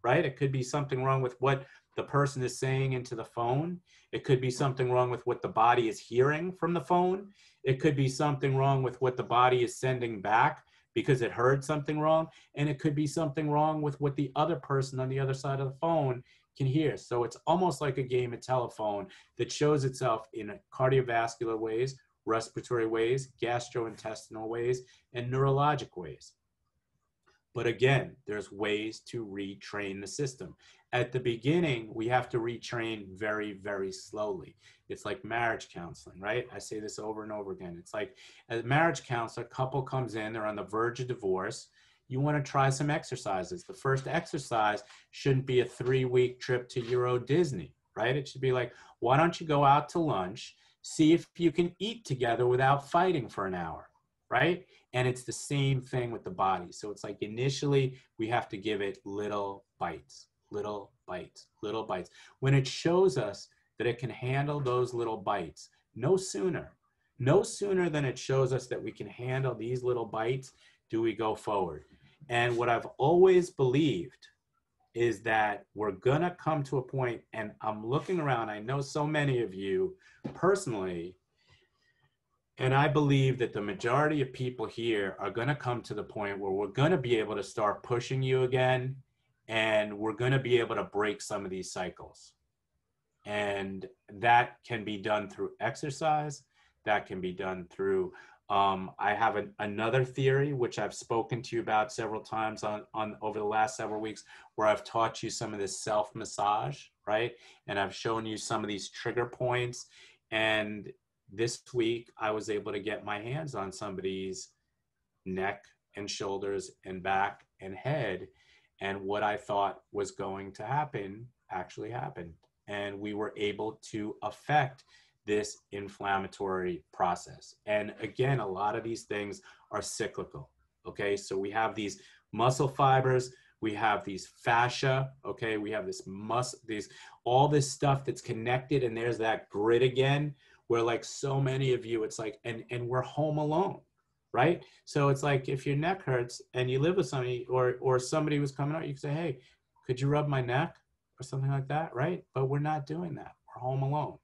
right? It could be something wrong with what the person is saying into the phone. It could be something wrong with what the body is hearing from the phone. It could be something wrong with what the body is sending back because it heard something wrong. And it could be something wrong with what the other person on the other side of the phone can hear. So it's almost like a game of telephone that shows itself in cardiovascular ways, respiratory ways, gastrointestinal ways, and neurologic ways. But again, there's ways to retrain the system at the beginning, we have to retrain very, very slowly. It's like marriage counseling, right? I say this over and over again. It's like a marriage counselor, a couple comes in, they're on the verge of divorce. You want to try some exercises. The first exercise shouldn't be a three week trip to Euro Disney, right? It should be like, why don't you go out to lunch, see if you can eat together without fighting for an hour, right? And it's the same thing with the body. So it's like initially we have to give it little bites little bites, little bites. When it shows us that it can handle those little bites, no sooner, no sooner than it shows us that we can handle these little bites, do we go forward. And what I've always believed is that we're gonna come to a point, and I'm looking around, I know so many of you personally, and I believe that the majority of people here are to come to the point where we're to be able to start pushing you again and we're going to be able to break some of these cycles. And that can be done through exercise, that can be done through. Um, I have an, another theory which I've spoken to you about several times on, on over the last several weeks, where I've taught you some of this self massage, right? And I've shown you some of these trigger points. And this week, I was able to get my hands on somebody's neck and shoulders and back and head and what I thought was going to happen actually happened. And we were able to affect this inflammatory process. And again, a lot of these things are cyclical. Okay, so we have these muscle fibers, we have these fascia, okay, we have this mus these all this stuff that's connected, and there's that grid again, where like so many of you, it's like, and and we're home alone right? So it's like if your neck hurts and you live with somebody or or somebody was coming out, you could say, hey, could you rub my neck or something like that, right? But we're not doing that. We're home alone,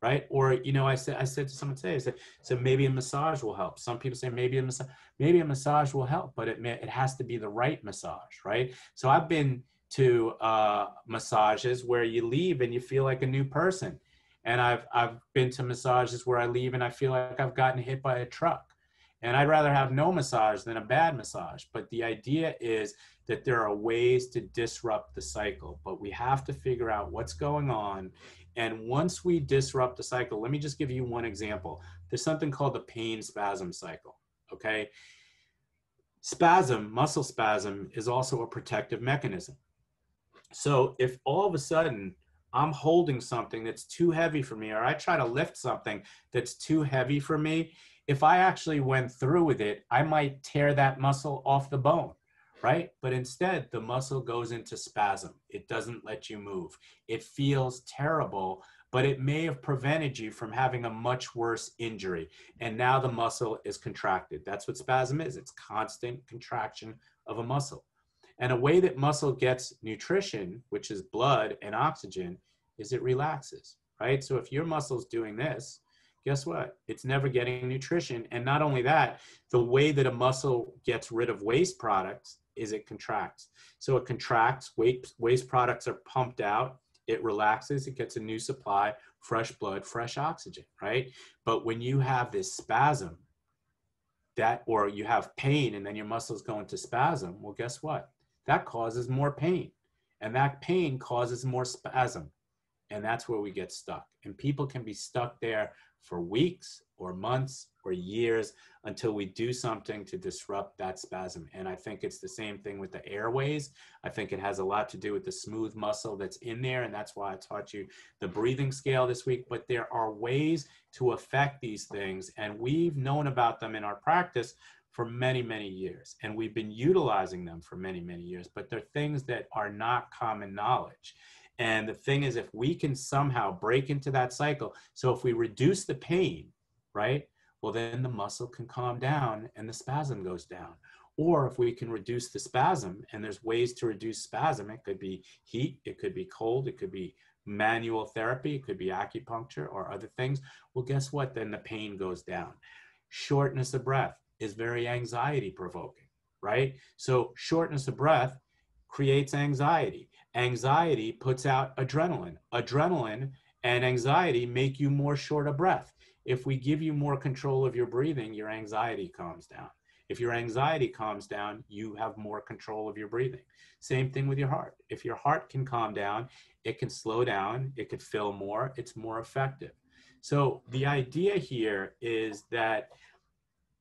right? Or you know, I said I said to someone today, I said, so maybe a massage will help. Some people say maybe a massage, maybe a massage will help, but it it has to be the right massage, right? So I've been to uh, massages where you leave and you feel like a new person. And I've I've been to massages where I leave and I feel like I've gotten hit by a truck and I'd rather have no massage than a bad massage. But the idea is that there are ways to disrupt the cycle, but we have to figure out what's going on. And once we disrupt the cycle, let me just give you one example. There's something called the pain spasm cycle. Okay. spasm, muscle spasm, is also a protective mechanism. So if all of a sudden I'm holding something that's too heavy for me, or I try to lift something that's too heavy for me, if I actually went through with it, I might tear that muscle off the bone, right? But instead, the muscle goes into spasm. It doesn't let you move. It feels terrible, but it may have prevented you from having a much worse injury. And now the muscle is contracted. That's what spasm is it's constant contraction of a muscle. And a way that muscle gets nutrition, which is blood and oxygen, is it relaxes, right? So if your muscle's doing this, guess what? It's never getting nutrition. And not only that, the way that a muscle gets rid of waste products is it contracts. So it contracts, waste, waste products are pumped out, it relaxes, it gets a new supply, fresh blood, fresh oxygen, right? But when you have this spasm, that or you have pain and then your muscles go into spasm, well, guess what? That causes more pain. And that pain causes more spasm. And that's where we get stuck. And people can be stuck there for weeks or months or years until we do something to disrupt that spasm. And I think it's the same thing with the airways. I think it has a lot to do with the smooth muscle that's in there. And that's why I taught you the breathing scale this week. But there are ways to affect these things. And we've known about them in our practice for many, many years. And we've been utilizing them for many, many years. But they're things that are not common knowledge. And the thing is, if we can somehow break into that cycle, so if we reduce the pain, right, well, then the muscle can calm down and the spasm goes down. Or if we can reduce the spasm, and there's ways to reduce spasm, it could be heat, it could be cold, it could be manual therapy, it could be acupuncture or other things. Well, guess what? Then the pain goes down. Shortness of breath is very anxiety provoking, right? So, shortness of breath creates anxiety Anxiety puts out adrenaline. Adrenaline and anxiety make you more short of breath. If we give you more control of your breathing, your anxiety calms down. If your anxiety calms down, you have more control of your breathing. Same thing with your heart. If your heart can calm down, it can slow down, it could fill more, it's more effective. So the idea here is that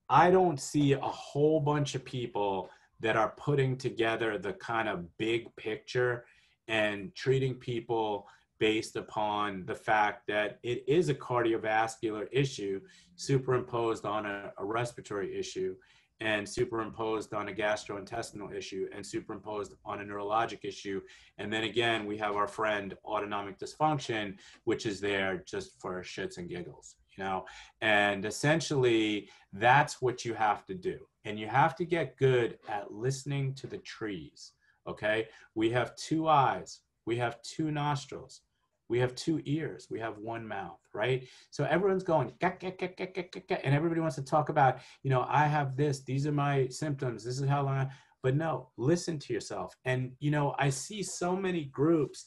I don't see a whole bunch of people that are putting together the kind of big picture and treating people based upon the fact that it is a cardiovascular issue superimposed on a, a, respiratory issue and superimposed on a gastrointestinal issue and superimposed on a neurologic issue. And then again we have our friend autonomic dysfunction which is there just for shits and giggles you know? And essentially that's what you have to do. And you have to get good at listening to the trees Okay. We have two eyes, we have two nostrils, we have two ears, we have one mouth, right? So everyone's going, and everybody wants to talk about, you know, I have this, these are my symptoms, this is how long, but no, listen to yourself. And, you know, I see so many groups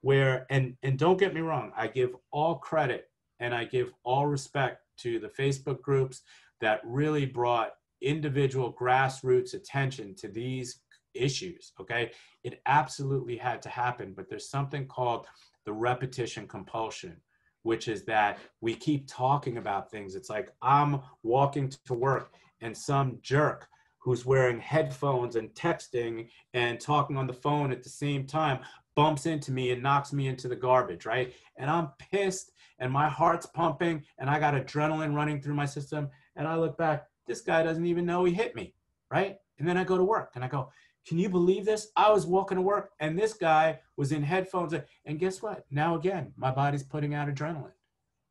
where, and, and don't get me wrong, I give all credit and I give all respect to the Facebook groups that really brought individual grassroots attention to these issues. Okay. It absolutely had to happen, but there's something called the repetition compulsion, which is that we keep talking about things. It's like I'm walking to work and some jerk who's wearing headphones and texting and talking on the phone at the same time bumps into me and knocks me into the garbage, right? And I'm pissed and my heart's pumping and I got adrenaline running through my system. And I look back, this guy doesn't even know he hit me, right? And then I go to work and I go, can you believe this? I was walking to work and this guy was in headphones. And guess what? Now again, my body's putting out adrenaline.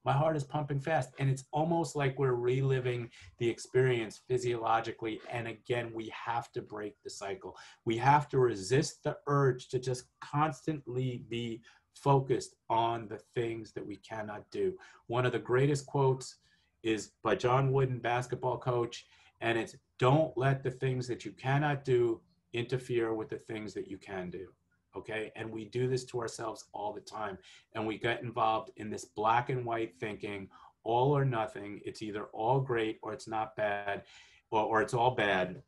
My heart is pumping fast. And it's almost like we're reliving the experience physiologically. And again, we have to break the cycle. We have to resist the urge to just constantly be focused on the things that we cannot do. One of the greatest quotes is by John Wooden, basketball coach. And it's don't let the things that you cannot do interfere with the things that you can do. Okay. And we do this to ourselves all the time. And we get involved in this black and white thinking, all or nothing. It's either all great or it's not bad, or, or it's all bad.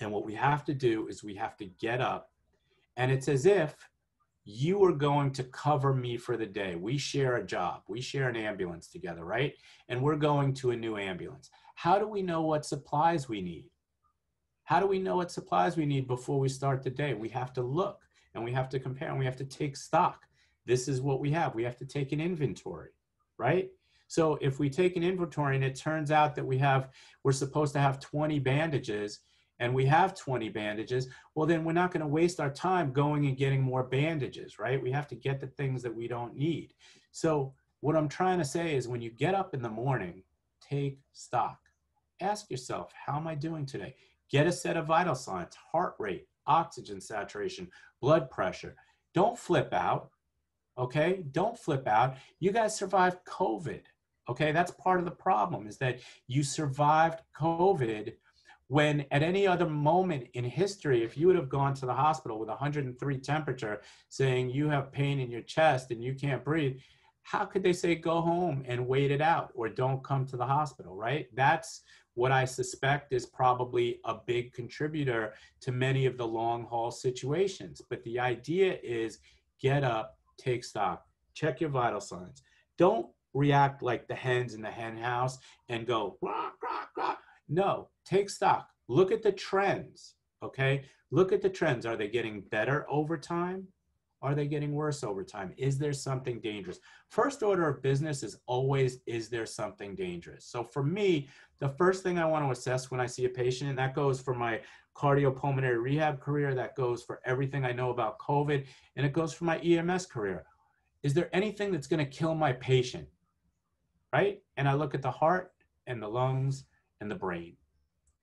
And what we have to do is we have to get up. And it's as if you are going to cover me for the day. We share a job, we share an ambulance together, right? And we're going to a new ambulance. How do we know what supplies we need? How do we know what supplies we need before we start the day? We have to look and we have to compare and we have to take stock. This is what we have. We have to take an inventory, right? So if we take an inventory and it turns out that we have, we're supposed to have 20 bandages and we have 20 bandages, well, then we're not going to waste our time going and getting more bandages, right? We have to get the things that we don't need. So what I'm trying to say is when you get up in the morning, take stock. Ask yourself, how am I doing today? Get a set of vital signs, heart rate, oxygen saturation, blood pressure. Don't flip out. Okay? Don't flip out. You guys survived COVID. Okay? That's part of the problem is that you survived COVID when at any other moment in history, if you would have gone to the hospital with 103 temperature saying you have pain in your chest and you can't breathe, how could they say go home and wait it out or don't come to the hospital, right? That's what I suspect is probably a big contributor to many of the long haul situations. But the idea is get up, take stock, check your vital signs. Don't react like the hens in the hen house and go, rah, rah, rah. no, take stock. Look at the trends, okay? Look at the trends. Are they getting better over time? Are they getting worse over time? Is there something dangerous? First order of business is always, is there something dangerous? So for me, the first thing I want to assess when I see a patient, and that goes for my cardiopulmonary rehab career, that goes for everything I know about COVID, and it goes for my EMS career. Is there anything that's going to kill my patient? Right? And I look at the heart and the lungs and the brain.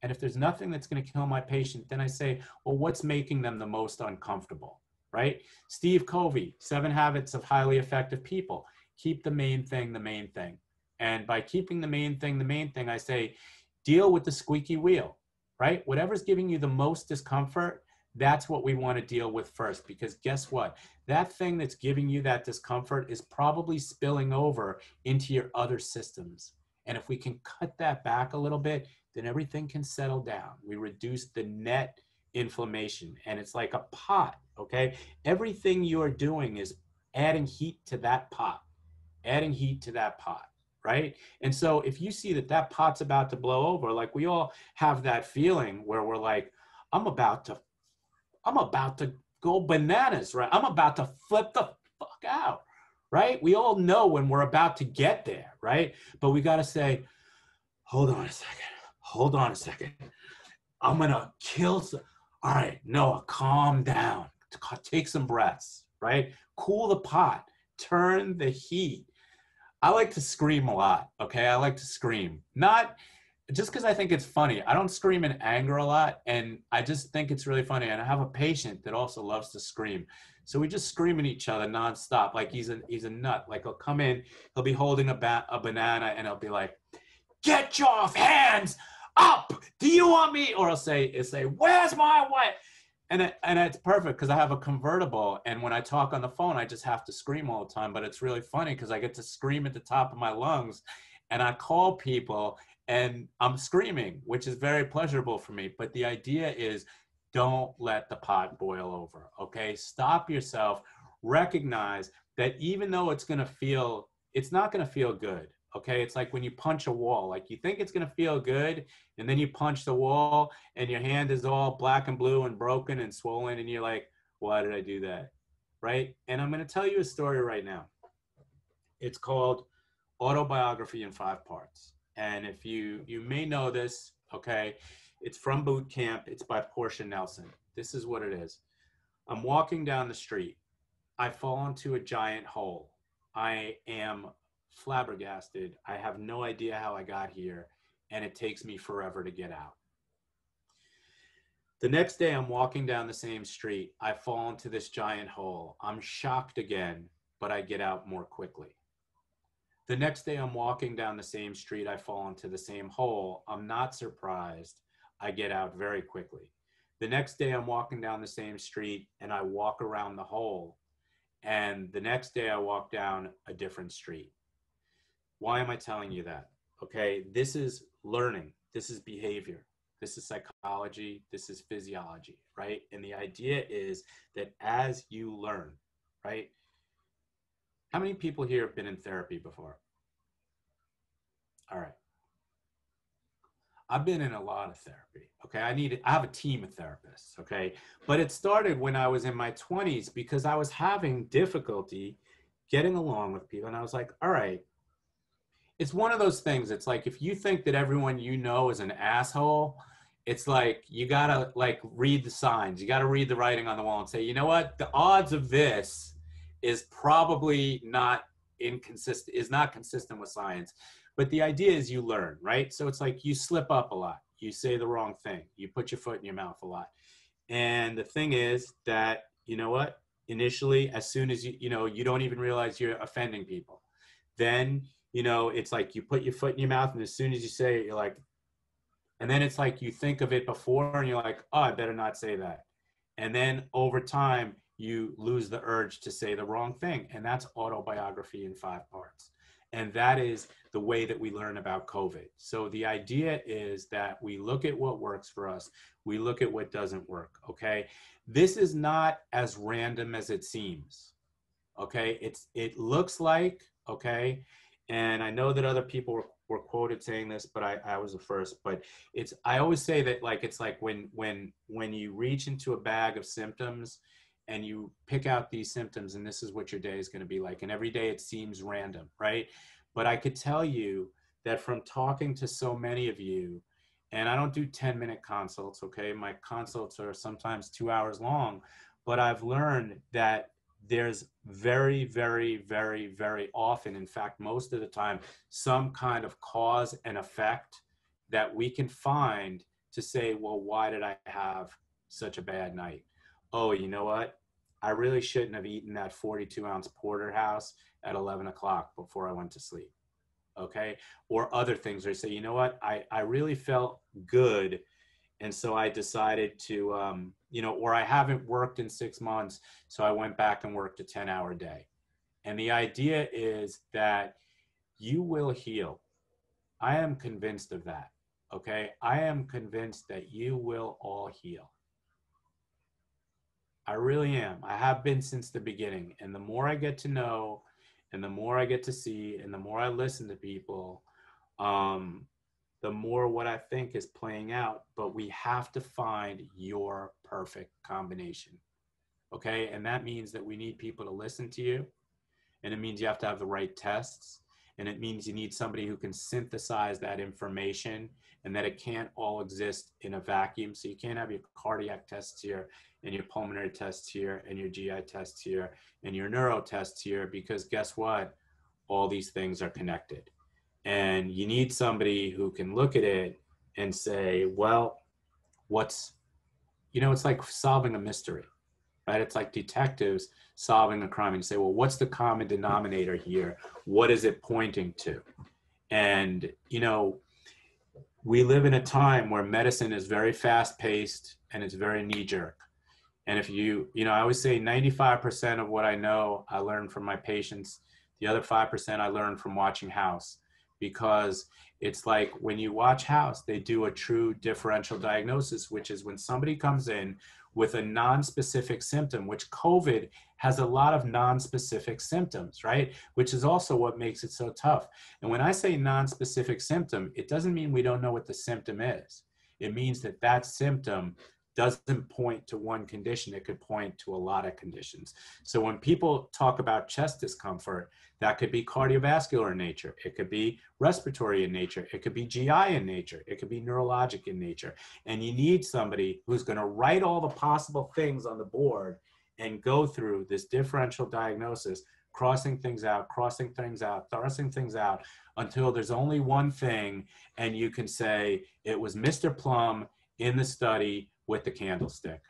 And if there's nothing that's going to kill my patient, then I say, well, what's making them the most uncomfortable? Right? Steve Covey, Seven Habits of Highly Effective People. Keep the main thing the main thing. And by keeping the main thing the main thing, I say, deal with the squeaky wheel, right? Whatever's giving you the most discomfort, that's what we want to deal with first. Because guess what? That thing that's giving you that discomfort is probably spilling over into your other systems. And if we can cut that back a little bit, then everything can settle down. We reduce the net inflammation and it's like a pot, okay? Everything you are doing is adding heat to that pot, adding heat to that pot, right? And so if you see that that pot's about to blow over, like we all have that feeling where we're like, I'm about to, I'm about to go bananas, right? I'm about to flip the fuck out, right? We all know when we're about to get there, right? But we got to say, hold on a second hold on a second. I'm gonna kill. Some. All right, Noah, calm down. Take some breaths, right? Cool the pot. Turn the heat. I like to scream a lot. Okay, I like to scream. Not just because I think it's funny. I don't scream in anger a lot, and I just think it's really funny. And I have a patient that also loves to scream. So we just scream at each other nonstop, like he's a he's a nut. Like he'll come in, he'll be holding a, ba- a banana, and he'll be like, "Get your hands up. Do you want me? Or I'll say, I'll say, where's my wife? And it, and it's perfect because I have a convertible, and when I talk on the phone, I just have to scream all the time. But it's really funny because I get to scream at the top of my lungs, and I call people, and I'm screaming, which is very pleasurable for me. But the idea is, don't let the pot boil over. Okay, stop yourself. Recognize that even though it's going to feel, it's not going to feel good Okay, it's like when you punch a wall, like you think it's gonna feel good, and then you punch the wall, and your hand is all black and blue and broken and swollen, and you're like, why did I do that? Right? And I'm gonna tell you a story right now. It's called Autobiography in Five Parts. And if you you may know this, okay, it's from boot camp, it's by Portia Nelson. This is what it is. I'm walking down the street. I fall into a giant hole. I am flabbergasted. I have no idea how I got here, and it takes me forever to get out. The next day, I'm walking down the same street. I fall into this giant hole. I'm shocked again, but I get out more quickly. The next day, I'm walking down the same street. I fall into the same hole. I'm not surprised. I get out very quickly. The next day, I'm walking down the same street and I walk around the hole. And the next day, I walk down a different street. Why am I telling you that? Okay, this is learning, this is behavior, this is psychology, this is physiology, right? And the idea is that as you learn, right? How many people here have been in therapy before? All right. I've been in a lot of therapy. Okay. I need, I have a team of therapists. Okay. But it started when I was in my 20s because I was having difficulty getting along with people. And I was like, all right, it's one of those things. It's like if you think that everyone you know is an asshole, it's like you gotta like read the signs. You gotta read the writing on the wall and say, you know what, the odds of this is probably not inconsistent is not consistent with science. But the idea is you learn, right? So it's like you slip up a lot, you say the wrong thing, you put your foot in your mouth a lot. And the thing is that, you know what? Initially, as soon as you, you know, you don't even realize you're offending people. Then you know, it's like you put your foot in your mouth, and as soon as you say it, you're like, and then it's like you think of it before, and you're like, oh, I better not say that. And then over time, you lose the urge to say the wrong thing. And that's autobiography in five parts. And that is the way that we learn about COVID. So the idea is that we look at what works for us, we look at what doesn't work. Okay. This is not as random as it seems. Okay. It's, it looks like, okay, and I know that other people were, were quoted saying this, but I, I was the first. But it's I always say that like it's like when when when you reach into a bag of symptoms and you pick out these symptoms and this is what your day is going to be like and every day it seems random right but i could tell you that from talking to so many of you and i don't do 10 minute consults okay my consults are sometimes two hours long but i've learned that there's very, very, very, very often, in fact, most of the time, some kind of cause and effect that we can find to say, well, why did I have such a bad night? Oh, you know what? I really shouldn't have eaten that 42 ounce porterhouse at 11 o'clock before I went to sleep. Okay. Or other things where I say, you know what? I, I really felt good and so I decided to, um, you know, or I haven't worked in six months, so I went back and worked a 10 hour day. And the idea is that you will heal. I am convinced of that. Okay. I am convinced that you will all heal. I really am. I have been since the beginning. And the more I get to know, and the more I get to see, and the more I listen to people, um, the more what I think is playing out. But we have to find your perfect combination. Okay. And that means that we need people to listen to you. And it means you have to have the right tests. And it means you need somebody who can synthesize that information and that it can't all exist in a vacuum. So you can't have your cardiac tests here and your pulmonary tests here and your GI tests here and your neuro tests here because guess what? All these things are connected. And you need somebody who can look at it and say, well, what's, you know, it's like solving a mystery, right? It's like detectives solving a crime and say, well, what's the common denominator here? What is it pointing to? And, you know, we live in a time where medicine is very fast paced and it's very knee jerk. And if you, you know, I always say 95% of what I know, I learned from my patients. The other 5% I learned from watching House because it's like when you watch House, they do a true differential diagnosis, which is when somebody comes in with a non-specific symptom, which COVID has a lot of non-specific symptoms, right? Which is also what makes it so tough. And when I say non-specific symptom, it doesn't mean we don't know what the symptom is. It means that that symptom doesn't point to one condition, it could point to a lot of conditions. So when people talk about chest discomfort, that could be cardiovascular in nature, it could be respiratory in nature, it could be GI in nature, it could be neurologic in nature. And you need somebody who's going to write all the possible things on the board and go through this differential diagnosis, crossing things out, crossing things out, crossing things out until there's only one thing, and you can say, it was Mr. Plum in the study with the candlestick,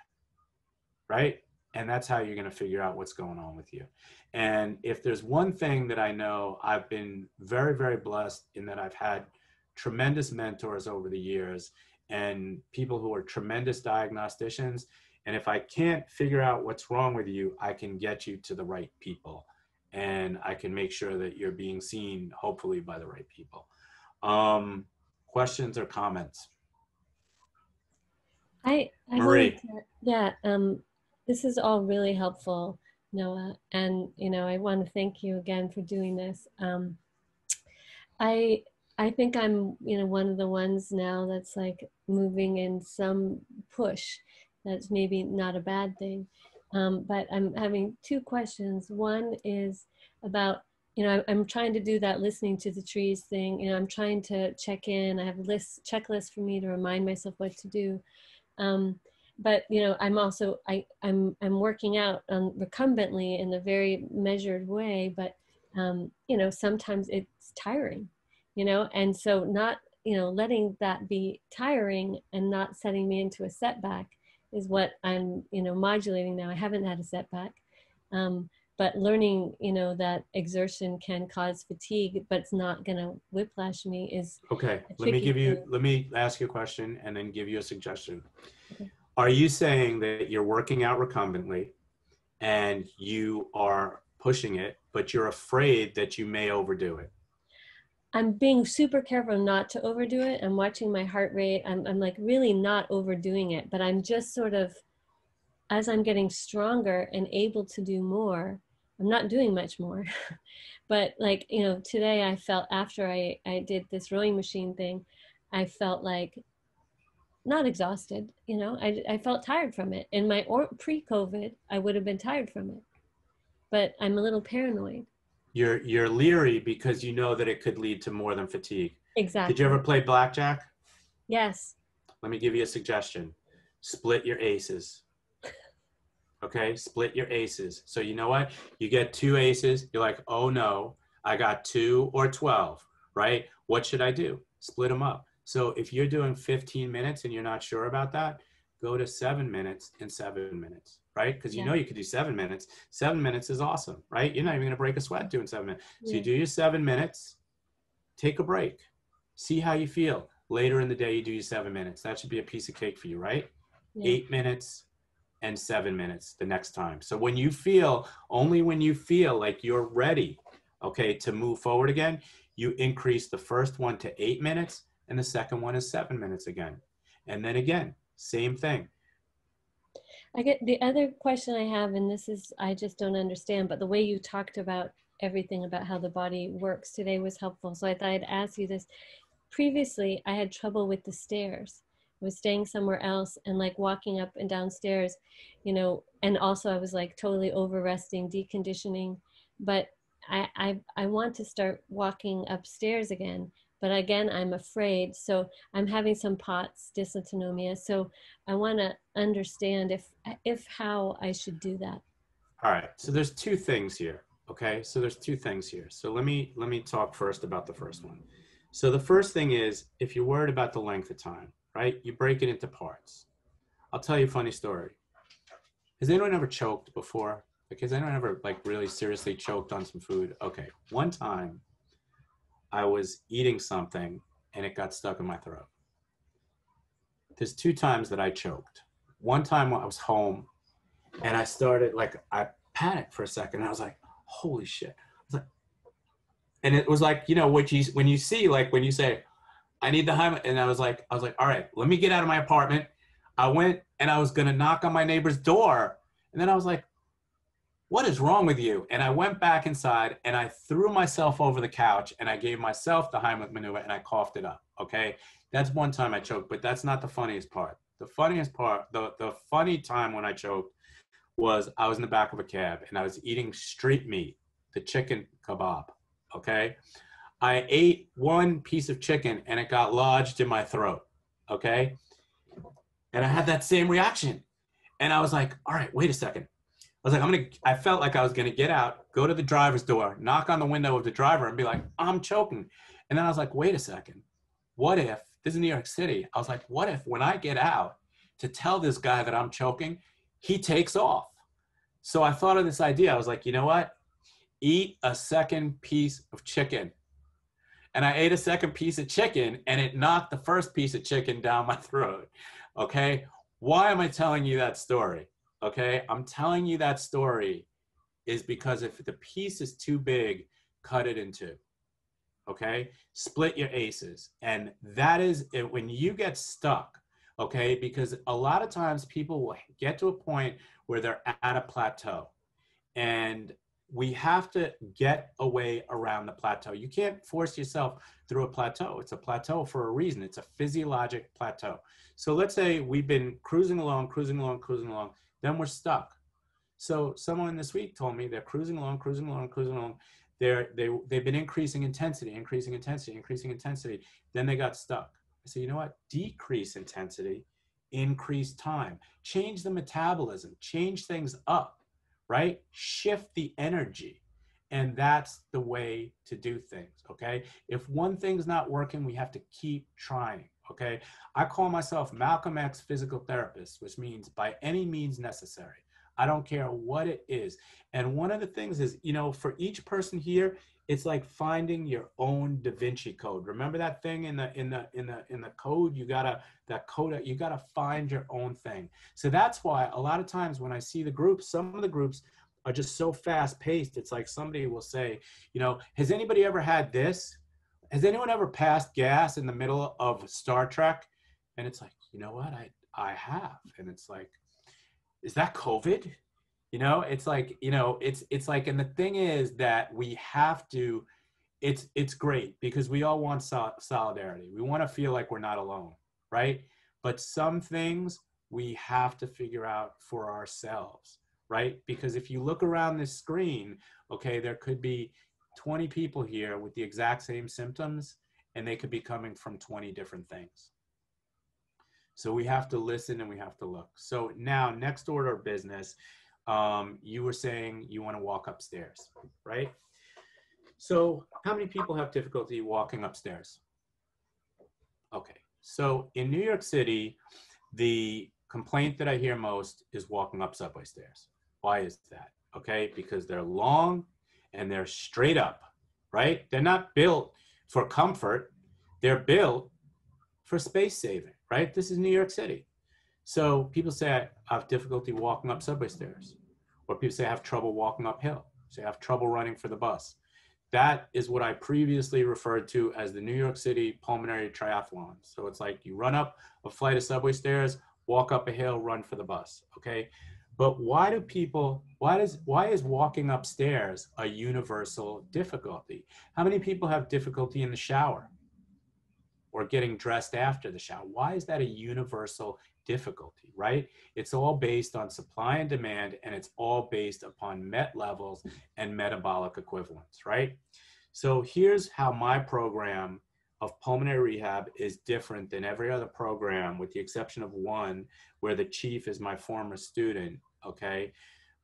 right? And that's how you're going to figure out what's going on with you. And if there's one thing that I know, I've been very, very blessed in that I've had tremendous mentors over the years and people who are tremendous diagnosticians. And if I can't figure out what's wrong with you, I can get you to the right people and I can make sure that you're being seen, hopefully, by the right people. Um, questions or comments? I, I Marie. to, yeah, um, this is all really helpful, Noah. And, you know, I want to thank you again for doing this. Um, I, I think I'm, you know, one of the ones now that's like moving in some push. That's maybe not a bad thing. Um, but I'm having two questions. One is about, you know, I, am trying to do that listening to the trees thing. You know, I'm trying to check in. I have a list checklist for me to remind myself what to do. Um, but you know, I'm also I I'm I'm working out um, recumbently in a very measured way. But um, you know, sometimes it's tiring. You know, and so not you know letting that be tiring and not setting me into a setback is what I'm, you know, modulating now. I haven't had a setback. Um, but learning, you know, that exertion can cause fatigue, but it's not going to whiplash me is okay. Let me give you, let me ask you a question and then give you a suggestion. Okay. Are you saying that you're working out recumbently and you are pushing it, but you're afraid that you may overdo it? I'm being super careful not to overdo it. I'm watching my heart rate. I'm, I'm like really not overdoing it, but I'm just sort of, as I'm getting stronger and able to do more, I'm not doing much more. but like, you know, today I felt after I, I did this rowing machine thing, I felt like not exhausted, you know, I, I felt tired from it. In my or, pre-COVID, I would have been tired from it, but I'm a little paranoid. You're you're leery because you know that it could lead to more than fatigue. Exactly. Did you ever play blackjack? Yes. Let me give you a suggestion. Split your aces. Okay, split your aces. So you know what? You get two aces. You're like, oh no, I got two or 12, right? What should I do? Split them up. So if you're doing 15 minutes and you're not sure about that, go to seven minutes and seven minutes right? Because you Yeah. know you could do seven minutes. Seven minutes is awesome, right? You're not even gonna break a sweat doing seven minutes. So you do your seven minutes, take a break, see how you feel. Later in the day, you do your seven minutes. That should be a piece of cake for you, right? Yeah. Eight minutes and seven minutes the next time. So when you feel, only when you feel like you're ready, okay, to move forward again, you increase the first one to eight minutes and the second one is seven minutes again. And then again, same thing. I get the other question I have, and this is I just don't understand, but the way you talked about everything about how the body works today was helpful. So I thought I'd ask you this. Previously, I had trouble with the stairs. Was staying somewhere else and like walking up and downstairs, you know, and also I was like totally over resting, deconditioning. But I, I I want to start walking upstairs again but again i'm afraid so i'm having some POTS dysautonomia so i want to understand if if how i should do that All right. So there's two things here. Okay. So there's two things here. So let me let me talk first about the first one. So the first thing is if you're worried about the length of time, right? You break it into parts. I'll tell you a funny story. Has anyone ever choked before? Has anyone ever like really seriously choked on some food? Okay. One time I was eating something and it got stuck in my throat. There's two times that I choked. One time I was home and I started like I panicked for a second. I was like, "Holy shit!" I was like, and it was like you know what you when you see like when you say, "I need the Heimlich," and I was like, I was like, "All right, let me get out of my apartment." I went and I was gonna knock on my neighbor's door, and then I was like, "What is wrong with you?" And I went back inside and I threw myself over the couch and I gave myself the Heimlich maneuver and I coughed it up. Okay, that's one time I choked, but that's not the funniest part. The funniest part, the the funny time when I choked was I was in the back of a cab and I was eating street meat, the chicken kebab. Okay. I ate one piece of chicken and it got lodged in my throat. Okay. And I had that same reaction. And I was like, all right, wait a second. I was like, I'm going to, I felt like I was going to get out, go to the driver's door, knock on the window of the driver and be like, I'm choking. And then I was like, wait a second. What if, this is New York City. I was like, what if when I get out to tell this guy that I'm choking, he takes off. So I thought of this idea. I was like, you know what? Eat a second piece of chicken. And I ate a second piece of chicken and it knocked the first piece of chicken down my throat. Okay. Why am I telling you that story? Okay. I'm telling you that story is because if the piece is too big, cut it in two. Okay. Split your aces. And that is it, when you get stuck. Okay. Because a lot of times people will get to a point where they're at a plateau. And we have to get away around the plateau. You can't force yourself through a plateau. It's a plateau for a reason. It's a physiologic plateau. So let's say we've been cruising along, cruising along, cruising along, then we're stuck. So someone this week told me they're cruising along, cruising along, cruising along. They're, they, they've been increasing intensity, increasing intensity, increasing intensity. Then they got stuck. I said, you know what? Decrease intensity, increase time, change the metabolism, change things up, right? Shift the energy. And that's the way to do things, okay? If one thing's not working, we have to keep trying, okay? I call myself Malcolm X physical therapist, which means by any means necessary. I don't care what it is. And one of the things is, you know, for each person here, it's like finding your own Da Vinci code. Remember that thing in the in the in the in the code? You gotta that code. You gotta find your own thing. So that's why a lot of times when I see the groups, some of the groups are just so fast paced. It's like somebody will say, you know, has anybody ever had this? Has anyone ever passed gas in the middle of Star Trek? And it's like, you know what? I I have. And it's like, is that COVID? You know, it's like, you know, it's it's like, and the thing is that we have to, it's it's great because we all want sol- solidarity. We want to feel like we're not alone, right? But some things we have to figure out for ourselves, right? Because if you look around this screen, okay, there could be 20 people here with the exact same symptoms, and they could be coming from 20 different things. So we have to listen and we have to look. So now, next order of business, um, you were saying you want to walk upstairs, right? So how many people have difficulty walking upstairs? Okay, so in New York City, the complaint that I hear most is walking up subway stairs. Why is that? Okay, because they're long and they're straight up, right? They're not built for comfort, they're built for space saving right? This is New York City. So people say I have difficulty walking up subway stairs, or people say I have trouble walking uphill, say I have trouble running for the bus. That is what I previously referred to as the New York City pulmonary triathlon. So it's like you run up a flight of subway stairs, walk up a hill, run for the bus. Okay. But why do people, why does, why is walking upstairs a universal difficulty? How many people have difficulty in the shower? or getting dressed after the shower. Why is that a universal difficulty, right? It's all based on supply and demand, and it's all based upon MET levels and metabolic equivalents, right? So here's how my program of pulmonary rehab is different than every other program, with the exception of one where the chief is my former student, okay?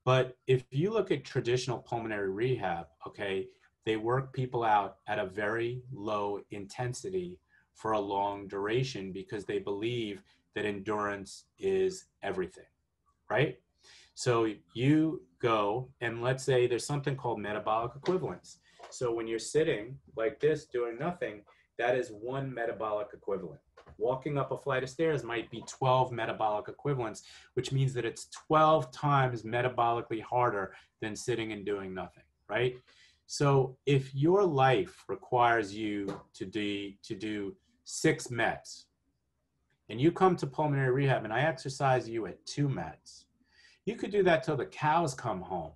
But if you look at traditional pulmonary rehab, okay, they work people out at a very low intensity for a long duration because they believe that endurance is everything, right? So you go and let's say there's something called metabolic equivalence. So when you're sitting like this doing nothing, that is one metabolic equivalent. Walking up a flight of stairs might be 12 metabolic equivalents, which means that it's 12 times metabolically harder than sitting and doing nothing, right? So if your life requires you to do, to do six METs, and you come to pulmonary rehab and I exercise you at two METs, you could do that till the cows come home,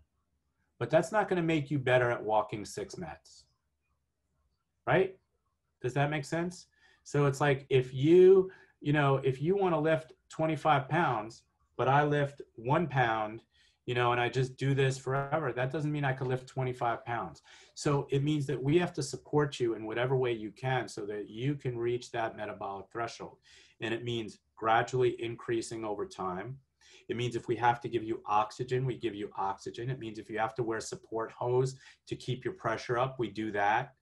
but that's not going to make you better at walking six METs. Right? Does that make sense? So it's like if you, you know, if you want to lift 25 pounds, but I lift one pound you know, and I just do this forever, that doesn't mean I can lift 25 pounds. So it means that we have to support you in whatever way you can so that you can reach that metabolic threshold. And it means gradually increasing over time. It means if we have to give you oxygen, we give you oxygen. It means if you have to wear support hose to keep your pressure up, we do that.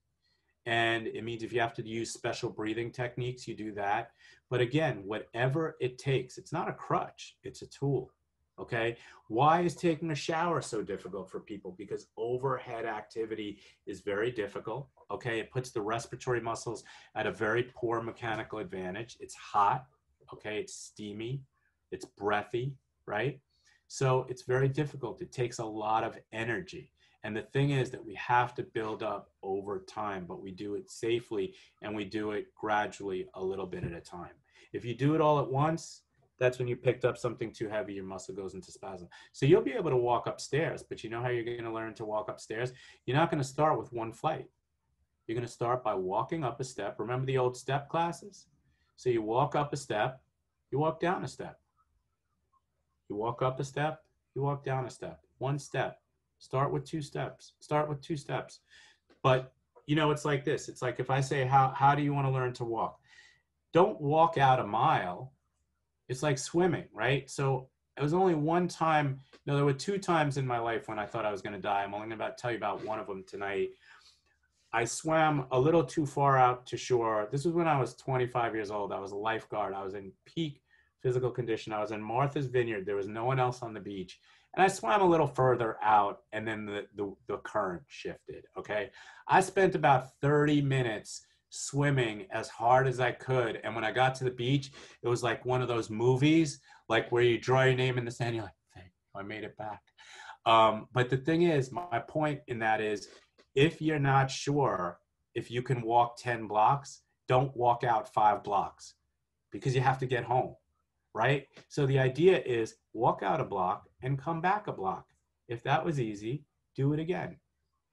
And it means if you have to use special breathing techniques, you do that. But again, whatever it takes, it's not a crutch, it's a tool. Okay. Why is taking a shower so difficult for people? Because overhead activity is very difficult. Okay. It puts the respiratory muscles at a very poor mechanical advantage. It's hot. Okay. It's steamy. It's breathy. Right. So it's very difficult. It takes a lot of energy. And the thing is that we have to build up over time, but we do it safely and we do it gradually a little bit at a time. If you do it all at once, That's when you picked up something too heavy, your muscle goes into spasm. So you'll be able to walk upstairs, but you know how you're going to learn to walk upstairs? You're not going to start with one flight. You're going to start by walking up a step. Remember the old step classes? So you walk up a step, you walk down a step. You walk up a step, you walk down a step. One step. Start with two steps. Start with two steps. But you know, it's like this. It's like if I say, how, how do you want to learn to walk? Don't walk out a mile. It's like swimming, right? So it was only one time. No, there were two times in my life when I thought I was going to die. I'm only going to tell you about one of them tonight. I swam a little too far out to shore. This was when I was 25 years old. I was a lifeguard. I was in peak physical condition. I was in Martha's Vineyard. There was no one else on the beach. And I swam a little further out and then the, the, the current shifted. Okay. I spent about 30 minutes swimming as hard as I could. And when I got to the beach, it was like one of those movies, like where you draw your name in the sand. You're like, thank I made it back. Um, but the thing is, my point in that is if you're not sure if you can walk 10 blocks, don't walk out five blocks because you have to get home right? So the idea is walk out a block and come back a block. If that was easy, do it again,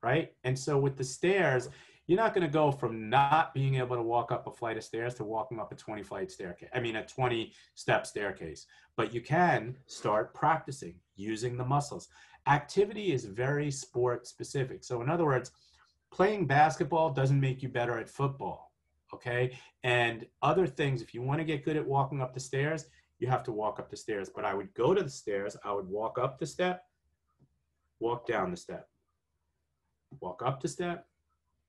right? And so with the stairs, you're not going to go from not being able to walk up a flight of stairs to walking up a 20 flight staircase. I mean, a 20 step staircase. But you can start practicing using the muscles. Activity is very sport specific. So, in other words, playing basketball doesn't make you better at football. Okay. And other things, if you want to get good at walking up the stairs, you have to walk up the stairs. But I would go to the stairs, I would walk up the step, walk down the step, walk up the step,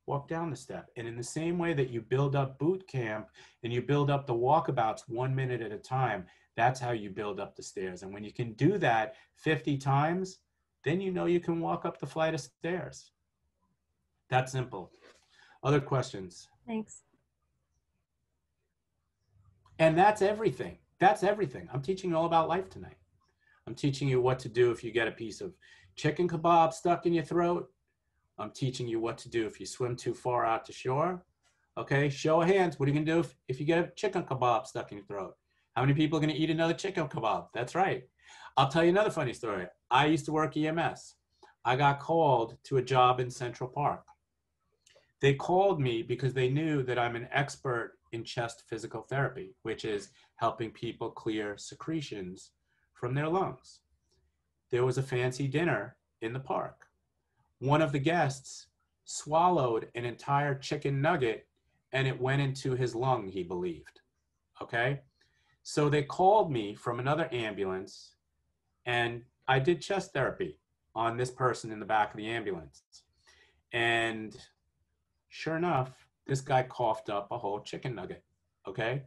walk down the step. And in the same way that you build up boot camp and you build up the walkabouts one minute at a time, that's how you build up the stairs. And when you can do that 50 times, then you know you can walk up the flight of stairs. That simple. Other questions? Thanks. And that's everything. That's everything. I'm teaching you all about life tonight. I'm teaching you what to do if you get a piece of chicken kebab stuck in your throat. I'm teaching you what to do if you swim too far out to shore. Okay, show of hands. What are you gonna do if, if you get a chicken kebab stuck in your throat? How many people are gonna eat another chicken kebab? That's right. I'll tell you another funny story. I used to work EMS. I got called to a job in Central Park. They called me because they knew that I'm an expert in chest physical therapy, which is helping people clear secretions from their lungs. There was a fancy dinner in the park. One of the guests swallowed an entire chicken nugget and it went into his lung, he believed. Okay? So they called me from another ambulance and I did chest therapy on this person in the back of the ambulance. And sure enough, this guy coughed up a whole chicken nugget. Okay?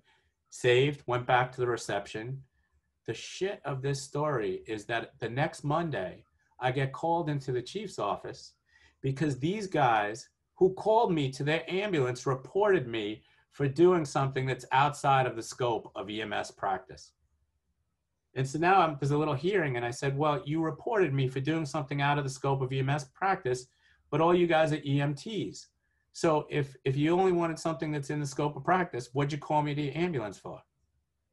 saved, went back to the reception. The shit of this story is that the next Monday, I get called into the chief's office because these guys who called me to their ambulance reported me for doing something that's outside of the scope of EMS practice. And so now I'm, there's a little hearing, and I said, Well, you reported me for doing something out of the scope of EMS practice, but all you guys are EMTs. So if if you only wanted something that's in the scope of practice, what'd you call me the ambulance for?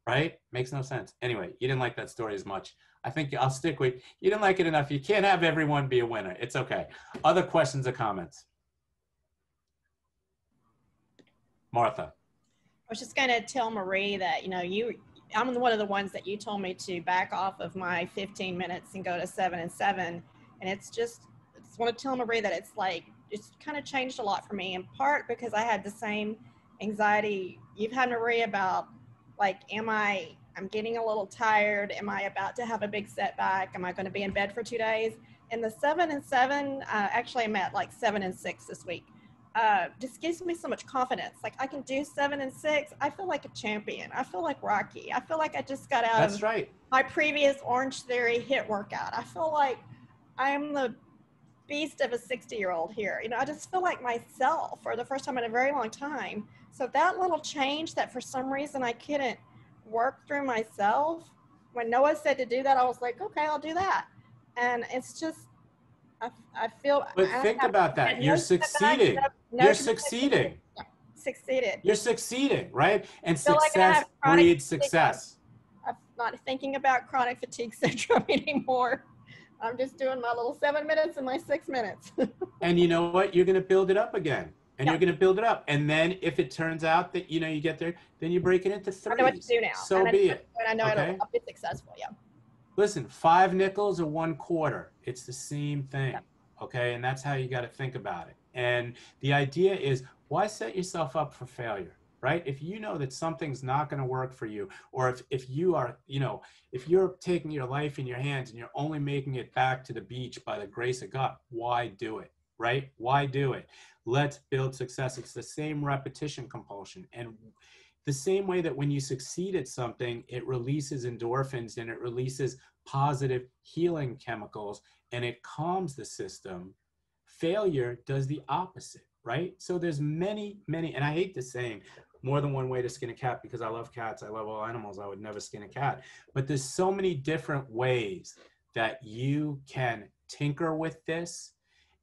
Right? Makes no sense. Anyway, you didn't like that story as much. I think I'll stick with you didn't like it enough. You can't have everyone be a winner. It's okay. Other questions or comments? Martha. I was just going to tell Marie that, you know, you, I'm one of the ones that you told me to back off of my 15 minutes and go to seven and seven. And it's just, I just want to tell Marie that it's like it's kind of changed a lot for me in part because I had the same anxiety you've had Marie about like am I I'm getting a little tired? Am I about to have a big setback? Am I going to be in bed for two days? And the seven and seven uh, actually I'm at like seven and six this week uh, just gives me so much confidence like I can do seven and six I feel like a champion I feel like Rocky I feel like I just got out That's of right. my previous Orange Theory HIIT workout I feel like I'm the beast of a 60 year old here. You know, I just feel like myself for the first time in a very long time. So that little change that for some reason I couldn't work through myself, when Noah said to do that, I was like, okay, I'll do that. And it's just, I, I feel. But I think about that. You're no succeeding. no- You're succeeding. Succeeded. You're succeeding, right? And feel like success breeds success. I'm not thinking about chronic fatigue syndrome anymore. I'm just doing my little seven minutes and my six minutes. And you know what? You're going to build it up again. And Yeah. you're going to build it up. And then if it turns out that, you know, you get there, then you break it into three. I know what to do now. So and I be know- it. And I know Okay. it'll I'll be successful. Yeah. Listen, five nickels or one quarter, it's the same thing. Okay. And that's how you got to think about it. And the idea is why set yourself up for failure? Right? If you know that something's not going to work for you, or if, if you are, you know, if you're taking your life in your hands and you're only making it back to the beach by the grace of God, why do it? Right? Why do it? Let's build success. It's the same repetition compulsion. And the same way that when you succeed at something, it releases endorphins and it releases positive healing chemicals and it calms the system. Failure does the opposite, right? So there's many, many, and I hate this saying, more than one way to skin a cat because I love cats. I love all animals. I would never skin a cat. But there's so many different ways that you can tinker with this.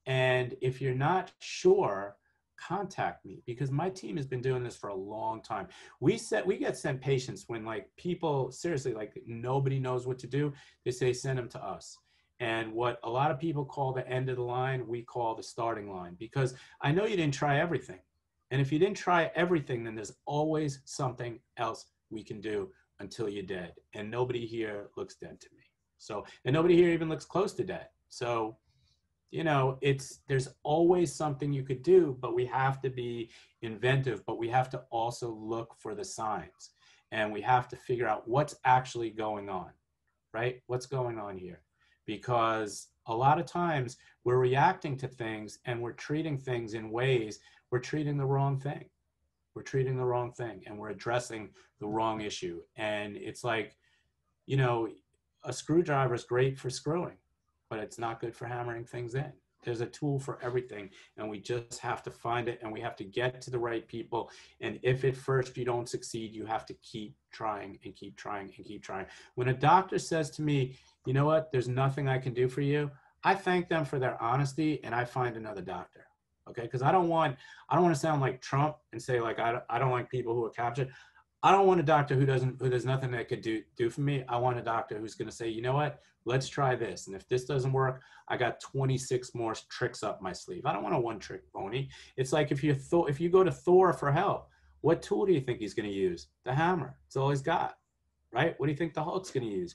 And if you're not sure, contact me because my team has been doing this for a long time. We set we get sent patients when like people seriously like nobody knows what to do. They say send them to us. And what a lot of people call the end of the line, we call the starting line because I know you didn't try everything. And if you didn't try everything, then there's always something else we can do until you're dead. And nobody here looks dead to me. So, and nobody here even looks close to dead. So, you know, it's there's always something you could do, but we have to be inventive, but we have to also look for the signs and we have to figure out what's actually going on, right? What's going on here? Because a lot of times we're reacting to things and we're treating things in ways we're treating the wrong thing. We're treating the wrong thing and we're addressing the wrong issue. And it's like, you know, a screwdriver is great for screwing, but it's not good for hammering things in. There's a tool for everything, and we just have to find it and we have to get to the right people. And if at first you don't succeed, you have to keep trying and keep trying and keep trying. When a doctor says to me, you know what, there's nothing I can do for you, I thank them for their honesty and I find another doctor okay because i don't want i don't want to sound like trump and say like I, I don't like people who are captured i don't want a doctor who doesn't who there's nothing that could do do for me. I want a doctor who's going to say you know what? Let's try this and if this doesn't work i got 26 more tricks up my sleeve. I don't want a one trick pony. It's like if you thought if you go to thor for help what tool do you think he's going to use? The hammer. It's all he's got right? What do you think the hulk's going to use?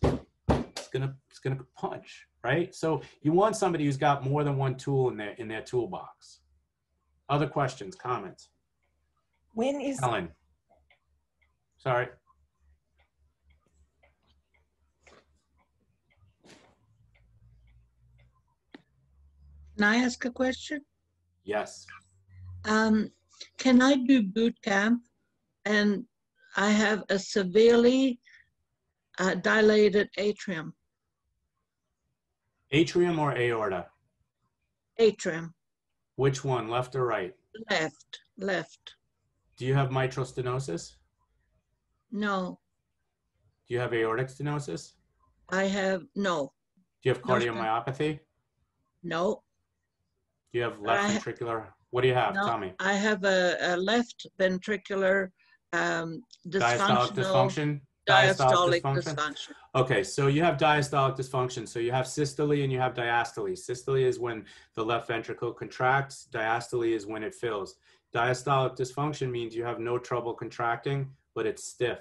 It's going to it's going to punch right? So you want somebody who's got more than one tool in their in their toolbox. Other questions, comments? When is Ellen? Sorry. Can I ask a question? Yes. Um, can I do boot camp and I have a severely uh, dilated atrium, Atrium or aorta? atrium, Which one, left or right? left, left. Do you have mitral stenosis? No, Do you have aortic stenosis? I have, no, Do you have No, sir. cardiomyopathy? no, Do you have left I- ventricular? What do you have? No, Tell me. I have a, a left ventricular um, Diastolic dysfunctional, dysfunction? diastolic dysfunction? dysfunction. Okay, so you have diastolic dysfunction. So you have systole and you have diastole. Systole is when the left ventricle contracts, diastole is when it fills. Diastolic dysfunction means you have no trouble contracting, but it's stiff,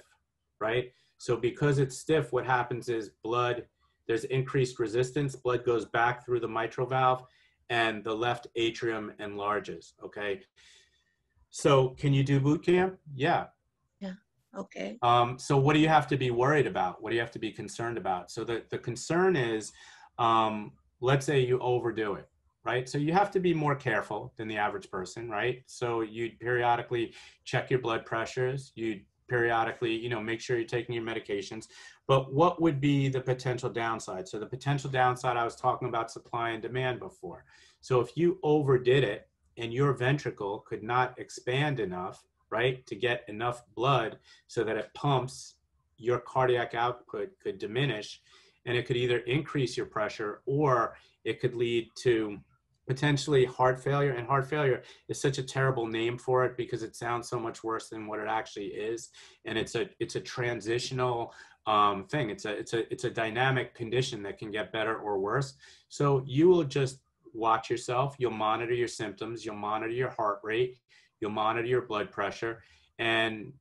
right? So because it's stiff, what happens is blood, there's increased resistance, blood goes back through the mitral valve and the left atrium enlarges, okay? So can you do boot camp? Yeah, Okay, um, so what do you have to be worried about? What do you have to be concerned about? So the, the concern is, um, let's say you overdo it, right? So you have to be more careful than the average person, right? So you periodically check your blood pressures. You periodically, you know, make sure you're taking your medications. But what would be the potential downside? So the potential downside, I was talking about supply and demand before. So if you overdid it and your ventricle could not expand enough, right, to get enough blood so that it pumps, your cardiac output could diminish and it could either increase your pressure or it could lead to potentially heart failure. And heart failure is such a terrible name for it because it sounds so much worse than what it actually is. And it's a it's a transitional um, thing. It's a it's a it's a dynamic condition that can get better or worse. So you will just watch yourself. You'll monitor your symptoms. You'll monitor your heart rate. You'll monitor your blood pressure. And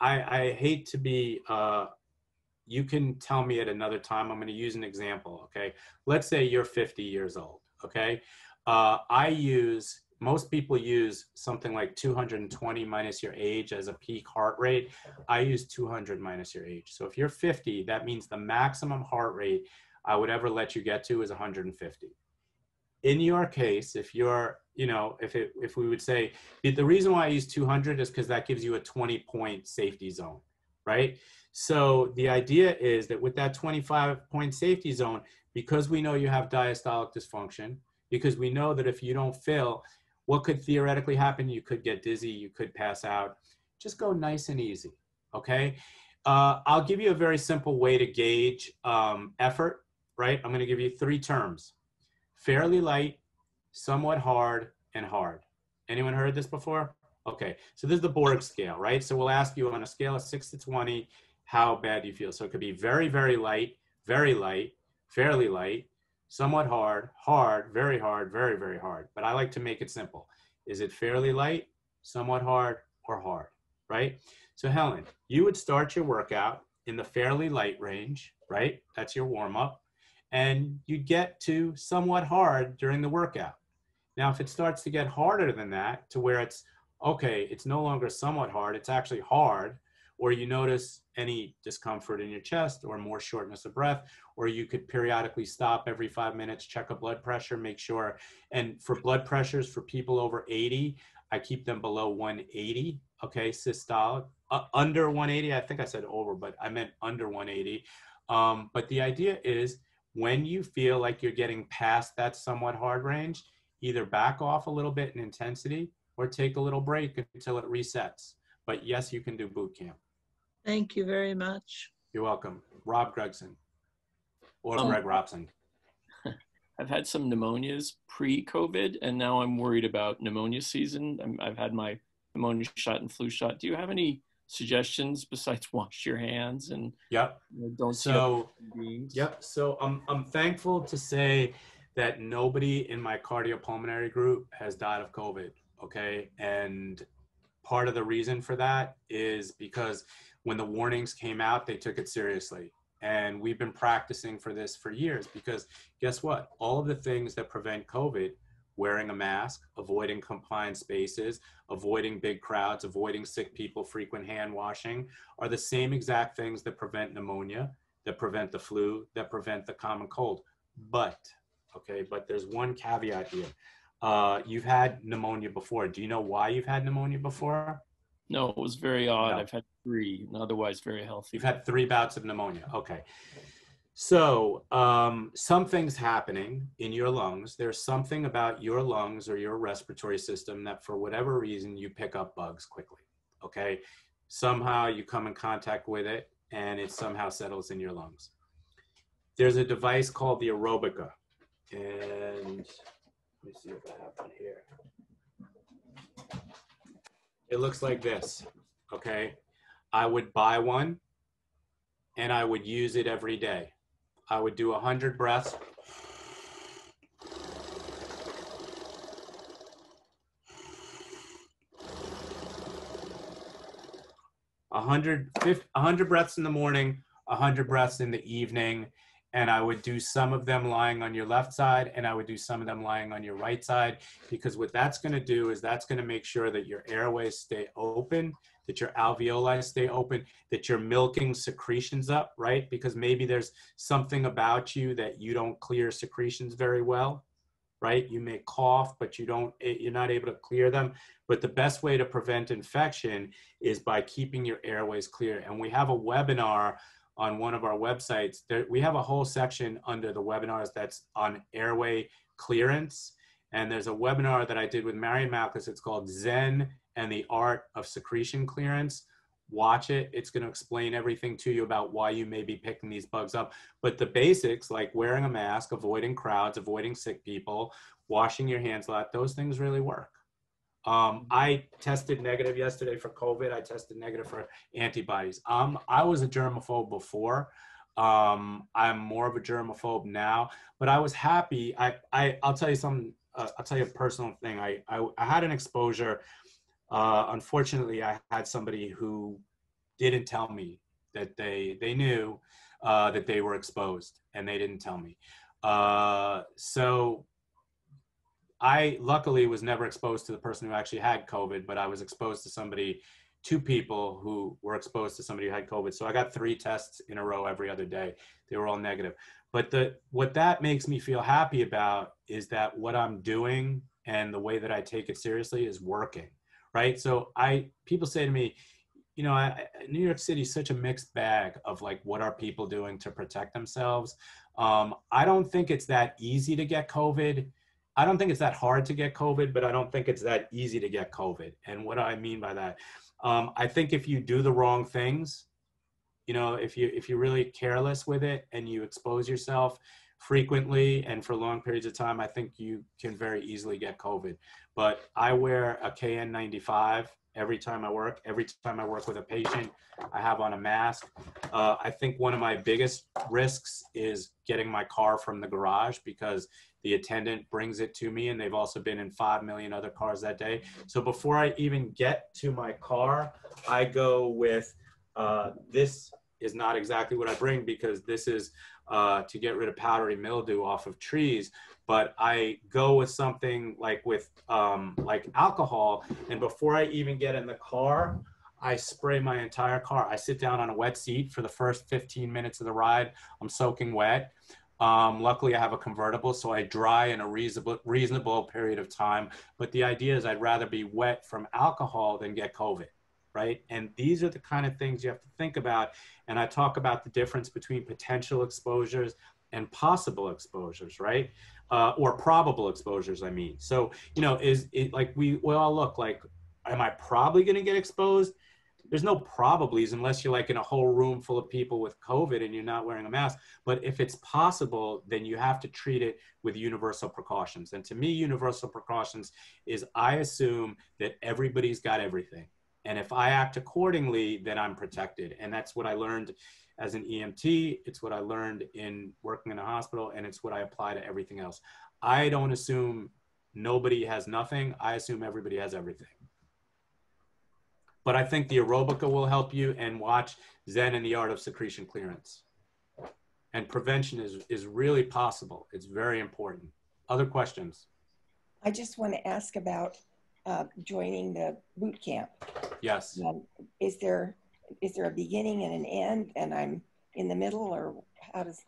I, I hate to be. Uh, you can tell me at another time. I'm going to use an example. Okay, let's say you're 50 years old. Okay, uh, I use most people use something like 220 minus your age as a peak heart rate. I use 200 minus your age. So if you're 50, that means the maximum heart rate I would ever let you get to is 150. In your case, if you're, you know, if it, if we would say the reason why I use 200 is because that gives you a 20 point safety zone, right? So the idea is that with that 25 point safety zone, because we know you have diastolic dysfunction, because we know that if you don't fill, what could theoretically happen? You could get dizzy, you could pass out. Just go nice and easy, okay? Uh, I'll give you a very simple way to gauge um, effort, right? I'm gonna give you three terms. Fairly light, somewhat hard, and hard. Anyone heard this before? Okay, so this is the Borg scale, right? So we'll ask you on a scale of six to 20, how bad do you feel? So it could be very, very light, very light, fairly light, somewhat hard, hard, very hard, very, very hard. But I like to make it simple. Is it fairly light, somewhat hard, or hard, right? So Helen, you would start your workout in the fairly light range, right? That's your warm up. And you get to somewhat hard during the workout. Now, if it starts to get harder than that, to where it's okay, it's no longer somewhat hard, it's actually hard, or you notice any discomfort in your chest or more shortness of breath, or you could periodically stop every five minutes, check a blood pressure, make sure. And for blood pressures for people over 80, I keep them below 180, okay, systolic. Uh, under 180, I think I said over, but I meant under 180. Um, but the idea is when you feel like you're getting past that somewhat hard range, either back off a little bit in intensity or take a little break until it resets. But yes, you can do boot camp. Thank you very much. You're welcome. Rob Gregson or Um, Greg Robson. I've had some pneumonias pre-COVID, and now I'm worried about pneumonia season. I'm, I've had my pneumonia shot and flu shot. Do you have any suggestions besides wash your hands and Yep. you know, don't So, beings? yep. So I'm, I'm thankful to say that nobody in my cardiopulmonary group has died of COVID. Okay. And part of the reason for that is because when the warnings came out, they took it seriously. And we've been practicing for this for years because guess what? All of the things that prevent COVID, wearing a mask, avoiding confined spaces, avoiding big crowds, avoiding sick people, frequent hand washing, are the same exact things that prevent pneumonia, that prevent the flu, that prevent the common cold. But, okay, but there's one caveat here. Uh, you've had pneumonia before. Do you know why you've had pneumonia before? No, it was very odd. No. I've had three, and otherwise very healthy. You've had three bouts of pneumonia. Okay. So, um, something's happening in your lungs. There's something about your lungs or your respiratory system that, for whatever reason, you pick up bugs quickly. Okay. Somehow you come in contact with it and it somehow settles in your lungs. There's a device called the Aerobika. And let me see if I have one here. It looks like this. Okay. I would buy one and I would use it every day. I would do 100 breaths. A hundred, breaths in the morning, a hundred breaths in the evening, and I would do some of them lying on your left side, and I would do some of them lying on your right side, because what that's going to do is that's going to make sure that your airways stay open, that your alveoli stay open, that you're milking secretions up, right? Because maybe there's something about you that you don't clear secretions very well, right? You may cough, but you don't, eh, you're not able to clear them. But the best way to prevent infection is by keeping your airways clear. And we have a webinar on one of our websites. There, we have a whole section under the webinars that's on airway clearance. And there's a webinar that I did with Marion Malkus. It's called Zen and the Art of Secretion Clearance. watch it. It's going to explain everything to you about why you may be picking these bugs up. But the basics, like wearing a mask, avoiding crowds, avoiding sick people, washing your hands a lot, those things really work. Um, I tested negative yesterday for COVID. I tested negative for antibodies. Um, I was a germaphobe before. Um, I'm more of a germaphobe now, but I was happy. I, I I'll tell you something. Uh, I'll tell you a personal thing. I, I, I had an exposure. Uh, unfortunately, I had somebody who didn't tell me that they they knew uh, that they were exposed, and they didn't tell me. Uh, so I luckily was never exposed to the person who actually had COVID, but I was exposed to somebody, two people who were exposed to somebody who had COVID. So I got three tests in a row every other day. They were all negative. But the what that makes me feel happy about is that what I'm doing and the way that I take it seriously is working, right? So I people say to me, you know, I, New York City is such a mixed bag of like what are people doing to protect themselves. Um, I don't think it's that easy to get COVID I don't think it's that hard to get COVID, but I don't think it's that easy to get COVID. And what I mean by that? Um, I think if you do the wrong things, you know, if you if you're really careless with it and you expose yourself frequently and for long periods of time, I think you can very easily get COVID. But I wear a KN95 every time I work. Every time I work with a patient, I have on a mask. Uh, I think one of my biggest risks is getting my car from the garage because the attendant brings it to me, and they've also been in 5 million other cars that day. So before I even get to my car, I go with uh, this is not exactly what I bring because this is uh, to get rid of powdery mildew off of trees. But I go with something like with um, like alcohol, and before I even get in the car, I spray my entire car. I sit down on a wet seat for the first 15 minutes of the ride. I'm soaking wet. Um, luckily, I have a convertible, so I dry in a reasonable reasonable period of time. But the idea is, I'd rather be wet from alcohol than get COVID, right? And these are the kind of things you have to think about. And I talk about the difference between potential exposures and possible exposures, right? Uh, or probable exposures, I mean. So, you know, is it like we, we all look like, am I probably going to get exposed? there's no probablys unless you're like in a whole room full of people with COVID and you're not wearing a mask. But if it's possible, then you have to treat it with universal precautions. And to me, universal precautions is I assume that everybody's got everything. And if I act accordingly, then I'm protected. And that's what I learned as an EMT. It's what I learned in working in a hospital, and it's what I apply to everything else. I don't assume nobody has nothing. I assume everybody has everything but I think the Aerobika will help you and watch Zen and the Art of Secretion Clearance. And prevention is, is really possible. It's very important. Other questions? I just want to ask about uh, joining the boot camp. Yes. Um, is there is there a beginning and an end, and I'm in the middle, or how does?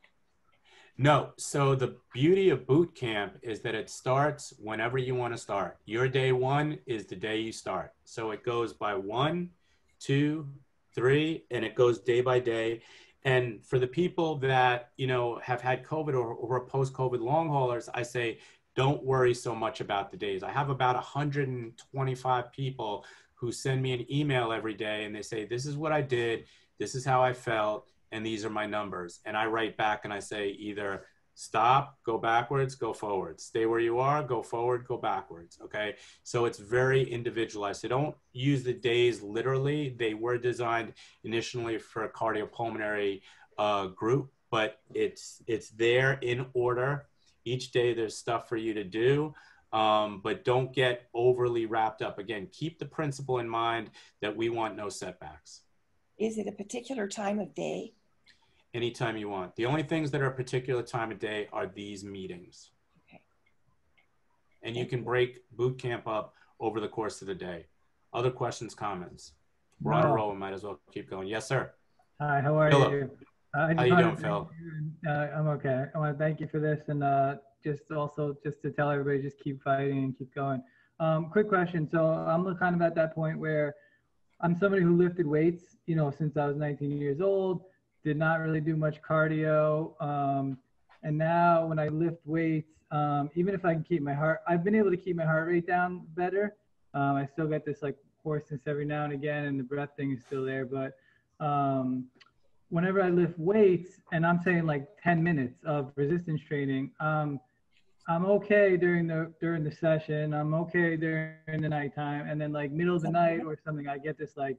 No. So the beauty of boot camp is that it starts whenever you want to start. Your day one is the day you start. So it goes by one, two, three, and it goes day by day. And for the people that, you know, have had COVID or, or post-COVID long haulers, I say, don't worry so much about the days. I have about 125 people who send me an email every day and they say, this is what I did. This is how I felt and these are my numbers. And I write back and I say either stop, go backwards, go forward, stay where you are, go forward, go backwards. Okay. So it's very individualized. So don't use the days literally. They were designed initially for a cardiopulmonary uh, group, but it's it's there in order. Each day there's stuff for you to do. Um, but don't get overly wrapped up. Again, keep the principle in mind that we want no setbacks. Is it a particular time of day? anytime you want. The only things that are a particular time of day are these meetings. Okay. And you can break boot camp up over the course of the day. Other questions, comments? We're on a roll. We might as well keep going. Yes, sir. Hi, how are Philip. you? Uh, How you doing, Phil? Uh, I'm okay. I want to thank you for this and uh, just also just to tell everybody just keep fighting and keep going. Um, quick question. So I'm kind of at that point where I'm somebody who lifted weights, you know, since I was 19 years old did not really do much cardio. Um, and now when I lift weights, um, even if I can keep my heart, I've been able to keep my heart rate down better. Um, I still get this like hoarseness every now and again, and the breath thing is still there. But um, whenever I lift weights, and I'm saying like 10 minutes of resistance training, um, I'm okay during the during the session. I'm okay during the nighttime, and then like middle of the night or something, I get this like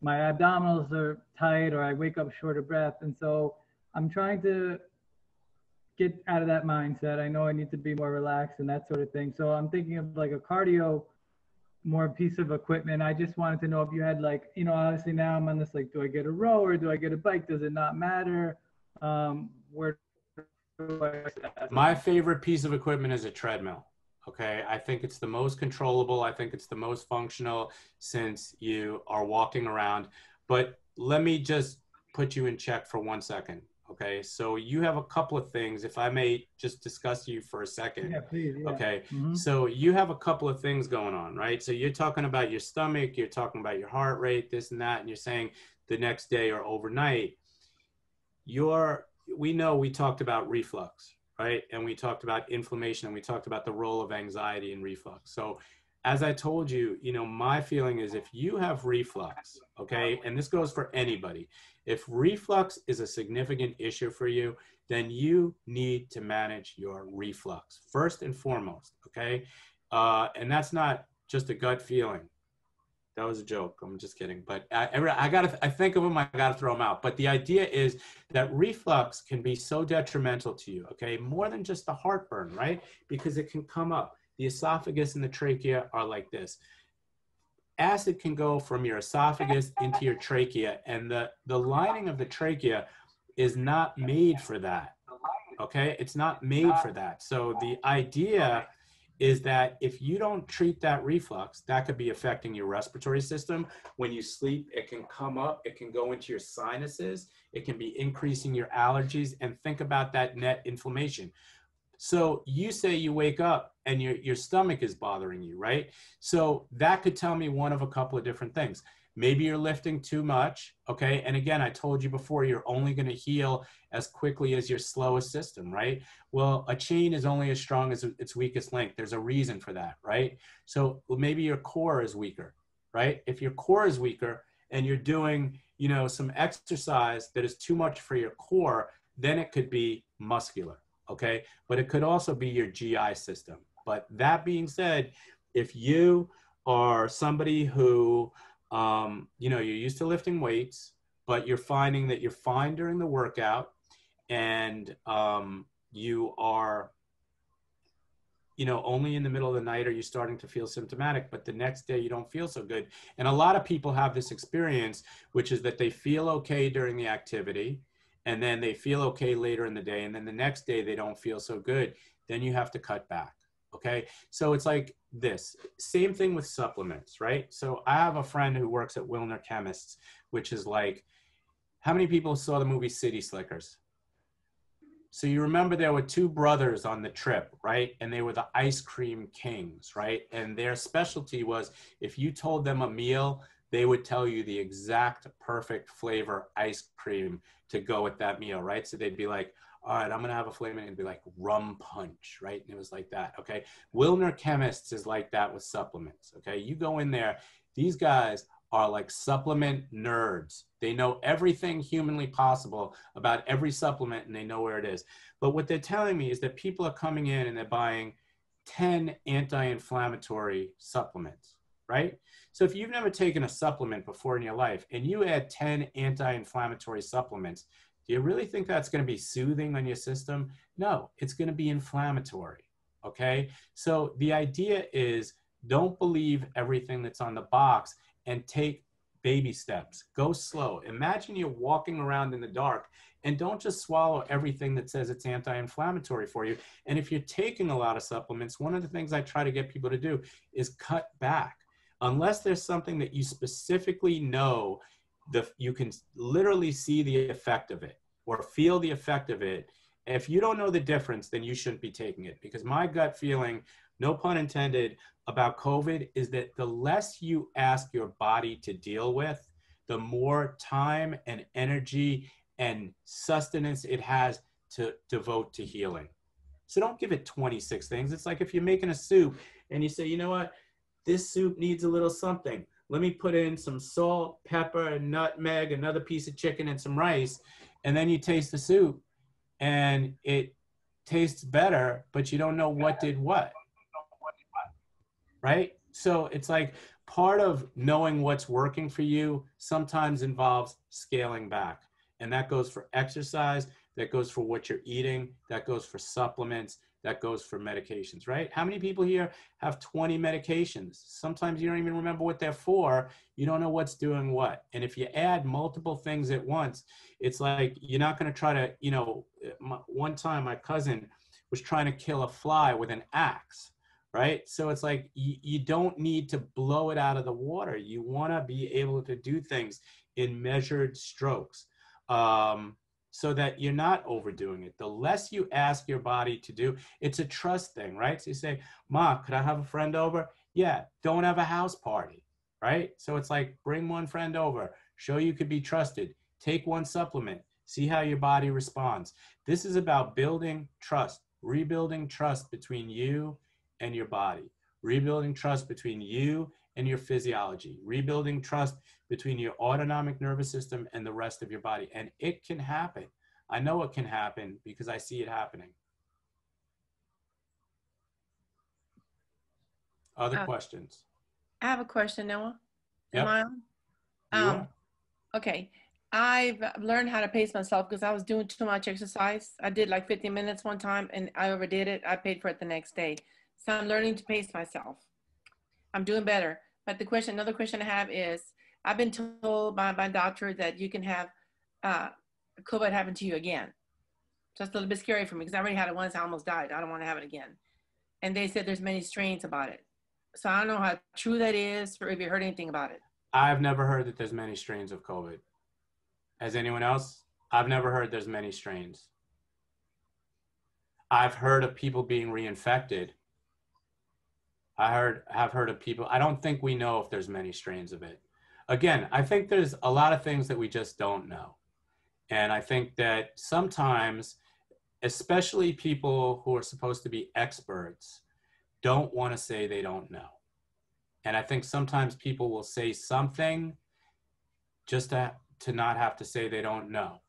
my abdominals are tight, or I wake up short of breath, and so I'm trying to get out of that mindset. I know I need to be more relaxed and that sort of thing. So I'm thinking of like a cardio more piece of equipment. I just wanted to know if you had like, you know, obviously now I'm on this like, do I get a row or do I get a bike? Does it not matter? Um, where My favorite piece of equipment is a treadmill. Okay. I think it's the most controllable. I think it's the most functional since you are walking around. But let me just put you in check for one second. Okay. So you have a couple of things, if I may just discuss you for a second. Yeah, please. Yeah. Okay. Mhm. So you have a couple of things going on, right? So you're talking about your stomach, you're talking about your heart rate, this and that, and you're saying the next day or overnight. Your we know we talked about reflux, right? And we talked about inflammation and we talked about the role of anxiety in reflux. So as I told you, you know, my feeling is if you have reflux, okay, and this goes for anybody, if reflux is a significant issue for you, then you need to manage your reflux first and foremost, okay? Uh, and that's not just a gut feeling. That was a joke. I'm just kidding. But I, I gotta, I think of them, I gotta throw them out. But the idea is that reflux can be so detrimental to you, okay? More than just the heartburn, right? Because it can come up. The esophagus and the trachea are like this. Acid can go from your esophagus into your trachea, and the, the lining of the trachea is not made for that. Okay? It's not made for that. So the idea is that if you don't treat that reflux, that could be affecting your respiratory system. When you sleep, it can come up, it can go into your sinuses, it can be increasing your allergies, and think about that net inflammation. So you say you wake up and your, your stomach is bothering you, right? So that could tell me one of a couple of different things. Maybe you're lifting too much, okay? And again, I told you before, you're only gonna heal as quickly as your slowest system, right? Well, a chain is only as strong as its weakest link. There's a reason for that, right? So maybe your core is weaker, right? If your core is weaker and you're doing, you know, some exercise that is too much for your core, then it could be muscular, okay? But it could also be your GI system. But that being said, if you are somebody who, um, you know, you're used to lifting weights, but you're finding that you're fine during the workout and um, you are you know only in the middle of the night are you starting to feel symptomatic but the next day you don't feel so good and a lot of people have this experience which is that they feel okay during the activity and then they feel okay later in the day and then the next day they don't feel so good then you have to cut back okay so it's like this same thing with supplements right so i have a friend who works at willner chemists which is like how many people saw the movie city slickers so you remember there were two brothers on the trip, right? And they were the ice cream kings, right? And their specialty was if you told them a meal, they would tell you the exact perfect flavor ice cream to go with that meal, right? So they'd be like, all right, I'm gonna have a flavor, and be like rum punch, right? And it was like that, okay? Willner Chemists is like that with supplements, okay? You go in there, these guys are like supplement nerds. They know everything humanly possible about every supplement and they know where it is. But what they're telling me is that people are coming in and they're buying 10 anti inflammatory supplements, right? So if you've never taken a supplement before in your life and you add 10 anti inflammatory supplements, do you really think that's going to be soothing on your system? No, it's going to be inflammatory. Okay. So the idea is don't believe everything that's on the box and take baby steps. Go slow. Imagine you're walking around in the dark and don't just swallow everything that says it's anti inflammatory for you. And if you're taking a lot of supplements, one of the things I try to get people to do is cut back. Unless there's something that you specifically know the you can literally see the effect of it or feel the effect of it. If you don't know the difference, then you shouldn't be taking it because my gut feeling, no pun intended, about COVID is that the less you ask your body to deal with, the more time and energy and sustenance it has to devote to healing. So don't give it 26 things. It's like if you're making a soup and you say, you know what, this soup needs a little something. Let me put in some salt, pepper, nutmeg, another piece of chicken, and some rice. And then you taste the soup and it tastes better, but you don't know what did what. Right? So it's like part of knowing what's working for you sometimes involves scaling back. And that goes for exercise, that goes for what you're eating, that goes for supplements, that goes for medications, right? How many people here have 20 medications? Sometimes you don't even remember what they're for. You don't know what's doing what. And if you add multiple things at once, it's like you're not going to try to, you know, my, one time my cousin was trying to kill a fly with an axe, right? So it's like you, you don't need to blow it out of the water. You want to be able to do things in measured strokes. Um, so that you're not overdoing it. The less you ask your body to do, it's a trust thing, right? So you say, Ma, could I have a friend over? Yeah, don't have a house party, right? So it's like bring one friend over, show you could be trusted, take one supplement, see how your body responds. This is about building trust, rebuilding trust between you and your body, rebuilding trust between you and your physiology, rebuilding trust between your autonomic nervous system and the rest of your body. And it can happen. I know it can happen because I see it happening. Other Uh, questions? I have a question, Noah. Yep. Am I on? Um, okay. I've learned how to pace myself because I was doing too much exercise. I did like 50 minutes one time and I overdid it. I paid for it the next day. So I'm learning to pace myself. I'm doing better. But the question, another question I have is, I've been told by my doctor that you can have uh, COVID happen to you again. Just a little bit scary for me because I already had it once. I almost died. I don't want to have it again. And they said there's many strains about it. So I don't know how true that is or if you heard anything about it. I've never heard that there's many strains of COVID. Has anyone else? I've never heard there's many strains. I've heard of people being reinfected. I heard have heard of people. I don't think we know if there's many strains of it. Again, I think there's a lot of things that we just don't know. And I think that sometimes, especially people who are supposed to be experts, don't want to say they don't know. And I think sometimes people will say something just to, to not have to say they don't know.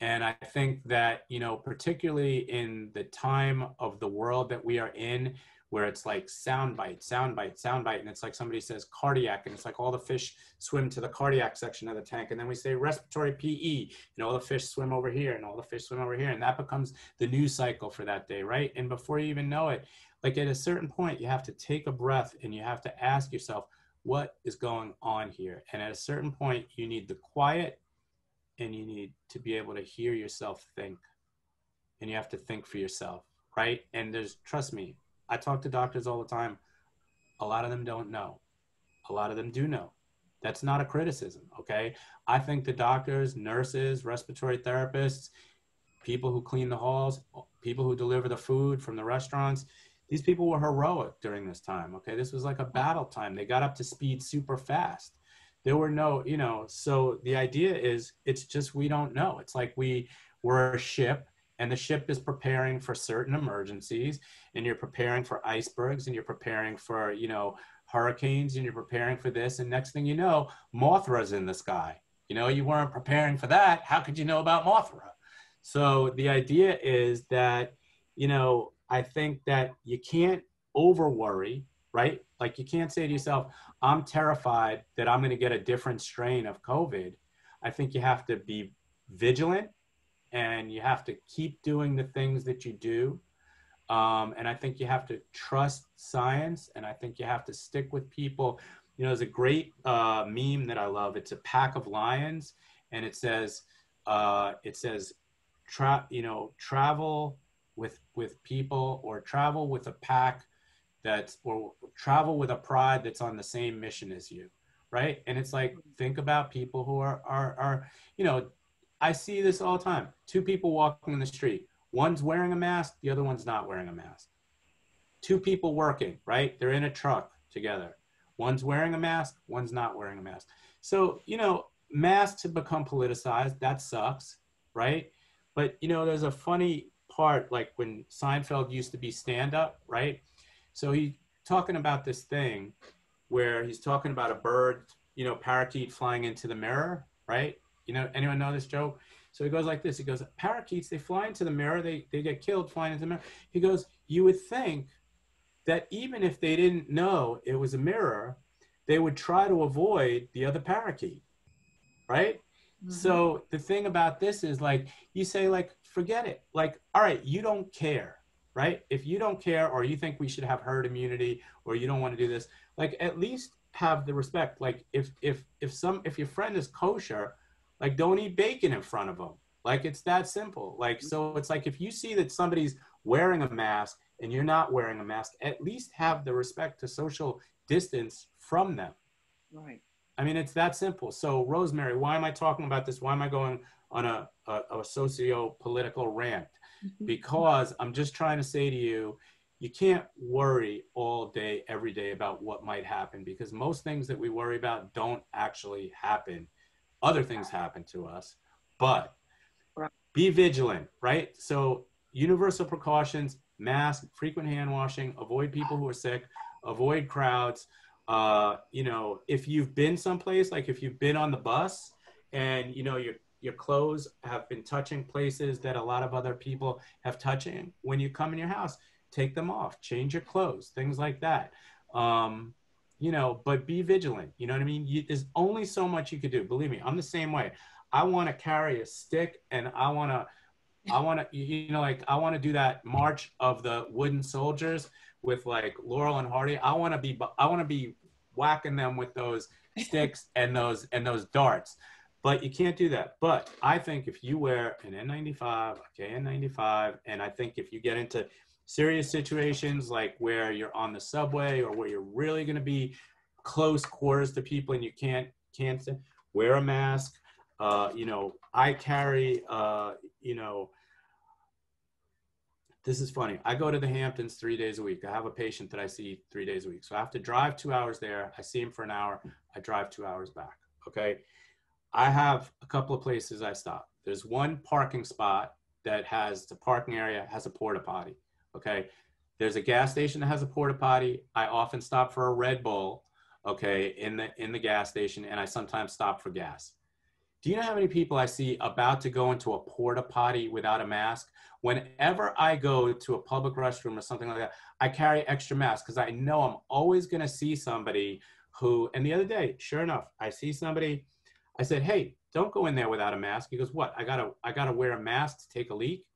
And I think that, you know, particularly in the time of the world that we are in, where it's like sound bite, sound bite, sound bite, and it's like somebody says cardiac, and it's like all the fish swim to the cardiac section of the tank, and then we say respiratory PE, and all the fish swim over here, and all the fish swim over here, and that becomes the news cycle for that day, right? And before you even know it, like at a certain point, you have to take a breath and you have to ask yourself, what is going on here? And at a certain point, you need the quiet and you need to be able to hear yourself think. And you have to think for yourself, right? And there's, trust me, I talk to doctors all the time. A lot of them don't know. A lot of them do know. That's not a criticism, okay? I think the doctors, nurses, respiratory therapists, people who clean the halls, people who deliver the food from the restaurants, these people were heroic during this time, okay? This was like a battle time. They got up to speed super fast. There were no, you know, so the idea is it's just we don't know. It's like we were a ship and the ship is preparing for certain emergencies and you're preparing for icebergs and you're preparing for you know hurricanes and you're preparing for this and next thing you know mothra's in the sky. You know you weren't preparing for that. How could you know about mothra? So the idea is that you know i think that you can't over worry right? Like you can't say to yourself i'm terrified that i'm going to get a different strain of covid. I think you have to be vigilant and you have to keep doing the things that you do. Um, and I think you have to trust science, and I think you have to stick with people. You know, there's a great uh, meme that I love. It's a pack of lions, and it says, uh, it says, tra- you know, travel with with people, or travel with a pack that's, or travel with a pride that's on the same mission as you, right? And it's like think about people who are are are, you know, I see this all the time. Two people walking in the street. One's wearing a mask, the other one's not wearing a mask. Two people working, right? They're in a truck together. One's wearing a mask, one's not wearing a mask. So, you know, masks have become politicized. That sucks, right? But, you know, there's a funny part like when Seinfeld used to be stand up, right? So he talking about this thing where he's talking about a bird, you know, parakeet flying into the mirror, right? You know, anyone know this joke? So he goes like this. He goes, parakeets, they fly into the mirror. They, they get killed flying into the mirror. He goes, you would think that even if they didn't know it was a mirror, they would try to avoid the other parakeet, right? Mm-hmm. So the thing about this is like, you say like, forget it. Like, all right, you don't care, right? If you don't care or you think we should have herd immunity or you don't want to do this, like at least have the respect. Like if, if, if some, if your friend is kosher, like, don't eat bacon in front of them. Like, it's that simple. Like, so it's like if you see that somebody's wearing a mask and you're not wearing a mask, at least have the respect to social distance from them. Right. I mean, it's that simple. So, Rosemary, why am I talking about this? Why am I going on a, a, a socio political rant? Mm-hmm. Because I'm just trying to say to you, you can't worry all day, every day about what might happen because most things that we worry about don't actually happen other things happen to us, but be vigilant, right? So universal precautions, mask, frequent hand washing, avoid people who are sick, avoid crowds. Uh, you know, if you've been someplace, like if you've been on the bus and you know your your clothes have been touching places that a lot of other people have touching, when you come in your house, take them off, change your clothes, things like that. Um, you know, but be vigilant. You know what I mean? You, there's only so much you could do. Believe me, I'm the same way. I want to carry a stick and I want to, I want to, you know, like I want to do that march of the wooden soldiers with like Laurel and Hardy. I want to be, I want to be whacking them with those sticks and those and those darts. But you can't do that. But I think if you wear an N95, a KN95, and I think if you get into serious situations like where you're on the subway or where you're really going to be close quarters to people and you can't can't wear a mask. Uh, you know i carry uh, you know this is funny. I go to the hamptons three days a week. I have a patient that i see three days a week. So i have to drive two hours there. I see him for an hour. I drive two hours back okay? I have a couple of places i stop. There's one parking spot that has the parking area has a porta potty Okay. There's a gas station that has a porta potty. I often stop for a Red Bull, okay, in the in the gas station, and I sometimes stop for gas. Do you know how many people I see about to go into a porta potty without a mask? Whenever I go to a public restroom or something like that, I carry extra masks because I know I'm always going to see somebody who. And the other day, sure enough, I see somebody. I said, "Hey, don't go in there without a mask." He goes, "What? I gotta I gotta wear a mask to take a leak?"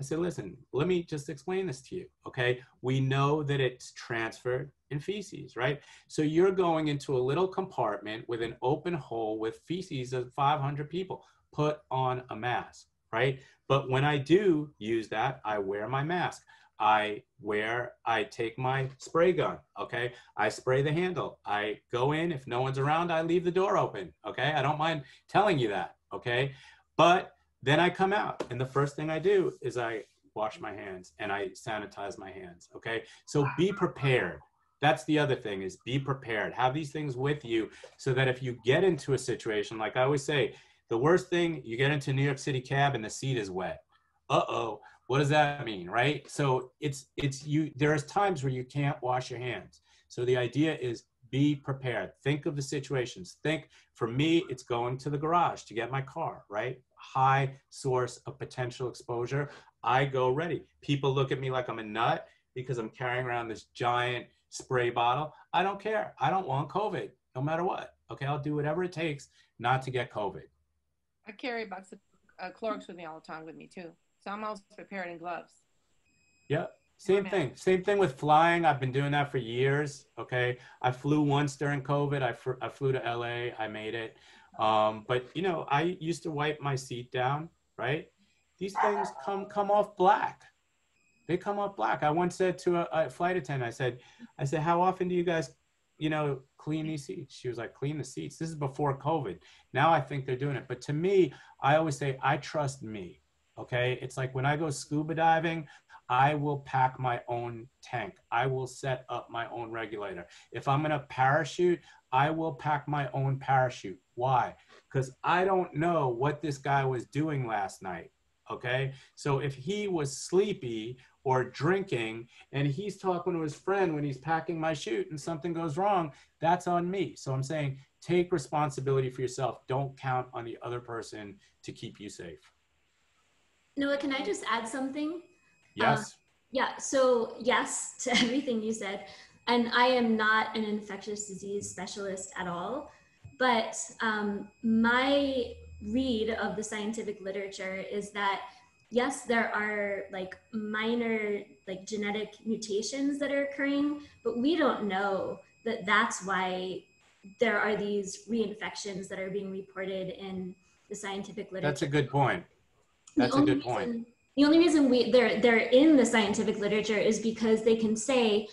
I said, listen, let me just explain this to you. Okay. We know that it's transferred in feces, right? So you're going into a little compartment with an open hole with feces of 500 people. Put on a mask, right? But when I do use that, I wear my mask. I wear, I take my spray gun, okay? I spray the handle. I go in. If no one's around, I leave the door open, okay? I don't mind telling you that, okay? But then I come out, and the first thing I do is I wash my hands and I sanitize my hands. Okay. So be prepared. That's the other thing is be prepared. Have these things with you so that if you get into a situation, like I always say, the worst thing you get into New York City cab and the seat is wet. Uh-oh. What does that mean? Right. So it's it's you there's times where you can't wash your hands. So the idea is be prepared. Think of the situations. Think for me, it's going to the garage to get my car, right? High source of potential exposure, I go ready. People look at me like I'm a nut because I'm carrying around this giant spray bottle. I don't care. I don't want COVID, no matter what. Okay, I'll do whatever it takes not to get COVID. I carry a box of uh, Clorox with me all the time with me too. So I'm always prepared in gloves. Yep. Same thing. Same thing with flying. I've been doing that for years. Okay. I flew once during COVID. I, fr- I flew to LA. I made it. Um, but you know, I used to wipe my seat down, right? These things come come off black. They come off black. I once said to a, a flight attendant, I said, I said, how often do you guys, you know, clean these seats? She was like, clean the seats. This is before COVID. Now I think they're doing it. But to me, I always say, I trust me. Okay. It's like when I go scuba diving, I will pack my own tank. I will set up my own regulator. If I'm going to parachute, I will pack my own parachute. Why? Because I don't know what this guy was doing last night. Okay. So if he was sleepy or drinking and he's talking to his friend when he's packing my chute and something goes wrong, that's on me. So I'm saying take responsibility for yourself. Don't count on the other person to keep you safe. Noah, can I just add something? Yes. Uh, yeah. So, yes to everything you said. And I am not an infectious disease specialist at all. But um, my read of the scientific literature is that yes there are like minor like genetic mutations that are occurring but we don't know that that's why there are these reinfections that are being reported in the scientific literature That's a good point. That's a good point. The only reason we they're they're in the scientific literature is because they can say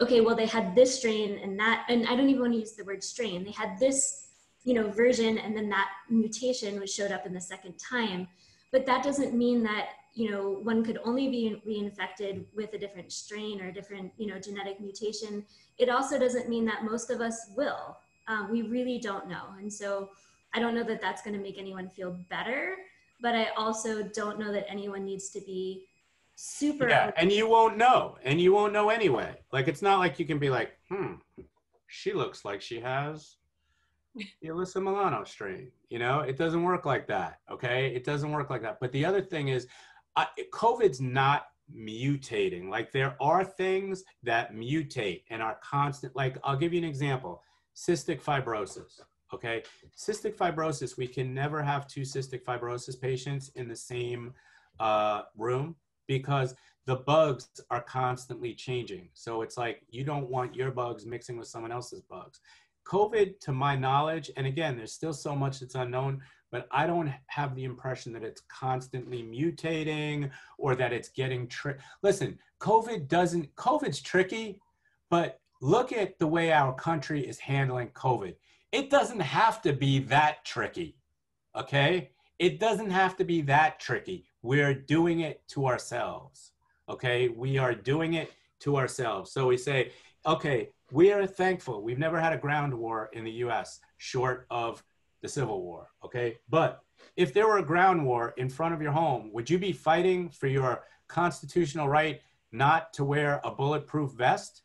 okay well they had this strain and that and i don't even want to use the word strain. They had this you know version and then that mutation was showed up in the second time. But that doesn't mean that you know one could only be reinfected with a different strain or a different you know genetic mutation. It also doesn't mean that most of us will. Um, we really don't know. And so i don't know that that's going to make anyone feel better but i also don't know that anyone needs to be super Yeah, and you won't know, and you won't know anyway. Like it's not like you can be like, hmm, she looks like she has the Alyssa Milano strain. You know, it doesn't work like that. Okay, it doesn't work like that. But the other thing is, I, COVID's not mutating. Like there are things that mutate and are constant. Like I'll give you an example: cystic fibrosis. Okay, cystic fibrosis. We can never have two cystic fibrosis patients in the same uh, room because the bugs are constantly changing. So it's like you don't want your bugs mixing with someone else's bugs. COVID, to my knowledge, and again, there's still so much that's unknown, but I don't have the impression that it's constantly mutating or that it's getting trick. Listen, COVID doesn't, COVID's tricky, but look at the way our country is handling COVID. It doesn't have to be that tricky, okay? It doesn't have to be that tricky. We're doing it to ourselves, okay? We are doing it to ourselves. So we say, okay, we are thankful. We've never had a ground war in the US short of the Civil War, okay? But if there were a ground war in front of your home, would you be fighting for your constitutional right not to wear a bulletproof vest?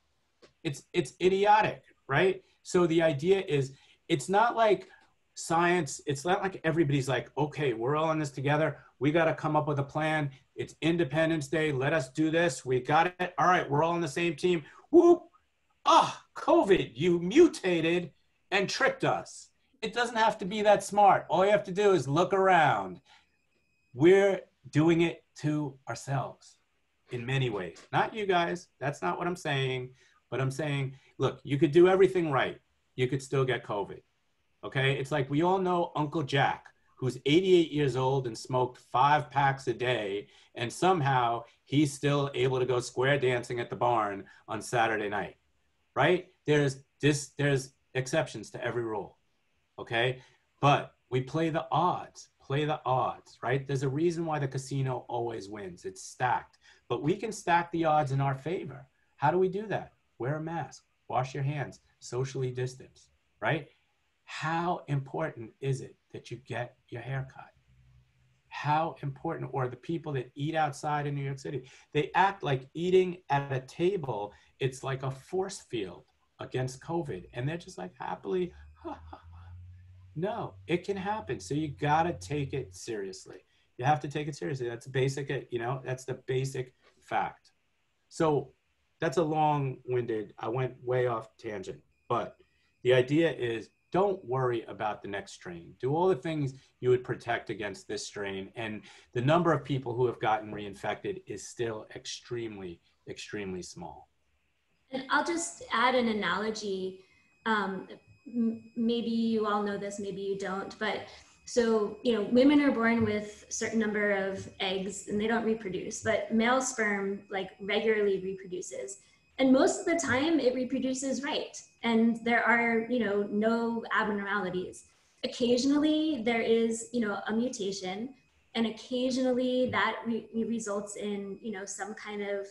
It's it's idiotic, right? So the idea is it's not like science, it's not like everybody's like, okay, we're all in this together. We got to come up with a plan. It's Independence Day. Let us do this. We got it. All right, we're all on the same team. Whoop. Ah, COVID, you mutated and tricked us. It doesn't have to be that smart. All you have to do is look around. We're doing it to ourselves in many ways. Not you guys. That's not what I'm saying. But I'm saying, look, you could do everything right. You could still get COVID. Okay? It's like we all know Uncle Jack, who's 88 years old and smoked five packs a day, and somehow he's still able to go square dancing at the barn on Saturday night. Right? There's this there's exceptions to every rule. Okay? But we play the odds. Play the odds, right? There's a reason why the casino always wins. It's stacked. But we can stack the odds in our favor. How do we do that? Wear a mask, wash your hands, socially distance, right? How important is it that you get your hair cut? How important, or the people that eat outside in New York City, they act like eating at a table, it's like a force field against COVID. And they're just like happily, ha, ha, ha. no, it can happen. So you got to take it seriously. You have to take it seriously. That's basic, you know, that's the basic fact. So that's a long winded, I went way off tangent, but the idea is don't worry about the next strain. Do all the things you would protect against this strain. And the number of people who have gotten reinfected is still extremely, extremely small. And I'll just add an analogy. Um, maybe you all know this, maybe you don't, but so you know, women are born with a certain number of eggs and they don't reproduce, but male sperm like regularly reproduces, and most of the time it reproduces right, and there are you know no abnormalities. Occasionally there is you know a mutation, and occasionally that re- results in you know some kind of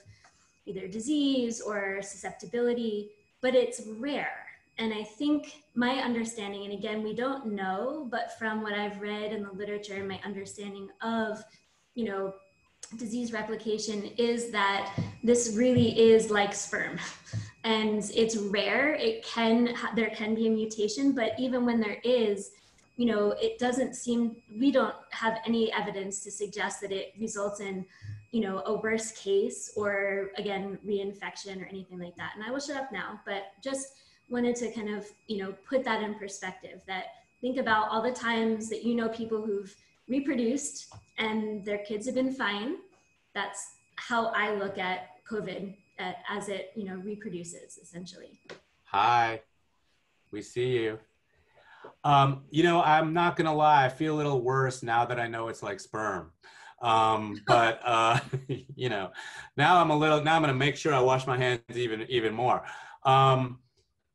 either disease or susceptibility, but it's rare. And I think my understanding, and again, we don't know, but from what I've read in the literature and my understanding of you know, disease replication is that this really is like sperm. And it's rare. It can there can be a mutation but even when there is you know it doesn't seem we don't have any evidence to suggest that it results in you know a worse case or again reinfection or anything like that. And i will shut up now but just wanted to kind of you know put that in perspective that think about all the times that you know people who've reproduced and their kids have been fine. That's how I look at COVID uh, as it, you know, reproduces essentially. Hi, we see you. Um, you know, I'm not gonna lie, I feel a little worse now that I know it's like sperm. Um, but uh, you know, now I'm a little. Now I'm gonna make sure I wash my hands even even more. Um,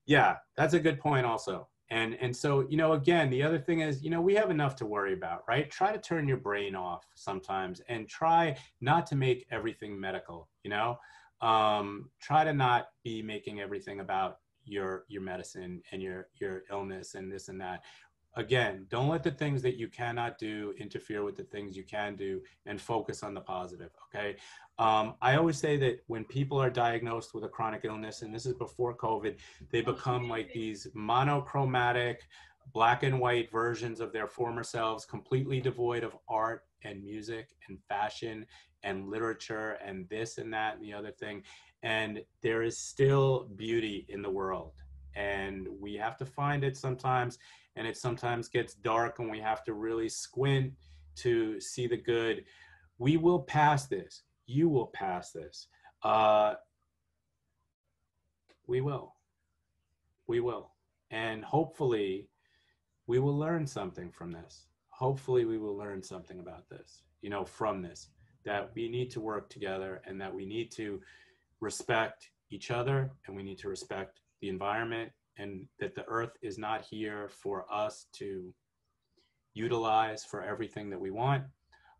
yeah, that's a good point also. And and so you know again the other thing is you know we have enough to worry about right? Try to turn your brain off sometimes and try not to make everything medical you know? Um, try to not be making everything about your your medicine and your your illness and this and that again don't let the things that you cannot do interfere with the things you can do and focus on the positive okay um, I always say that when people are diagnosed with a chronic illness, and this is before COVID, they become like these monochromatic, black and white versions of their former selves, completely devoid of art and music and fashion and literature and this and that and the other thing. And there is still beauty in the world. And we have to find it sometimes. And it sometimes gets dark, and we have to really squint to see the good. We will pass this you will pass this. Uh, we will. We will. And hopefully, we will learn something from this. Hopefully, we will learn something about this, you know, from this, that we need to work together and that we need to respect each other and we need to respect the environment and that the earth is not here for us to utilize for everything that we want.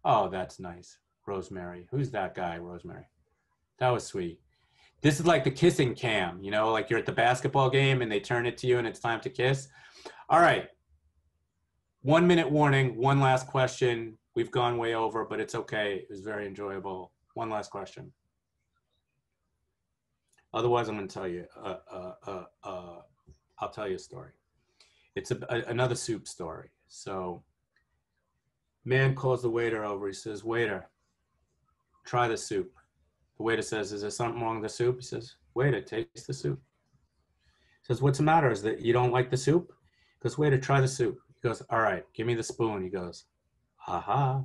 Oh, that's nice. Rosemary. Who's that guy, Rosemary? That was sweet. This is like the kissing cam, you know, like you're at the basketball game and they turn it to you and it's time to kiss. All right. One minute warning, one last question. We've gone way over, but it's okay. It was very enjoyable. One last question. Otherwise, I'm going to tell you, uh, uh, uh, uh, I'll tell you a story. It's a, a, another soup story. So, man calls the waiter over. He says, Waiter, try the soup. The waiter says, is there something wrong with the soup? He says, waiter, taste the soup. He says, what's the matter? Is that you don't like the soup? He goes, waiter, try the soup. He goes, all right, give me the spoon. He goes, aha.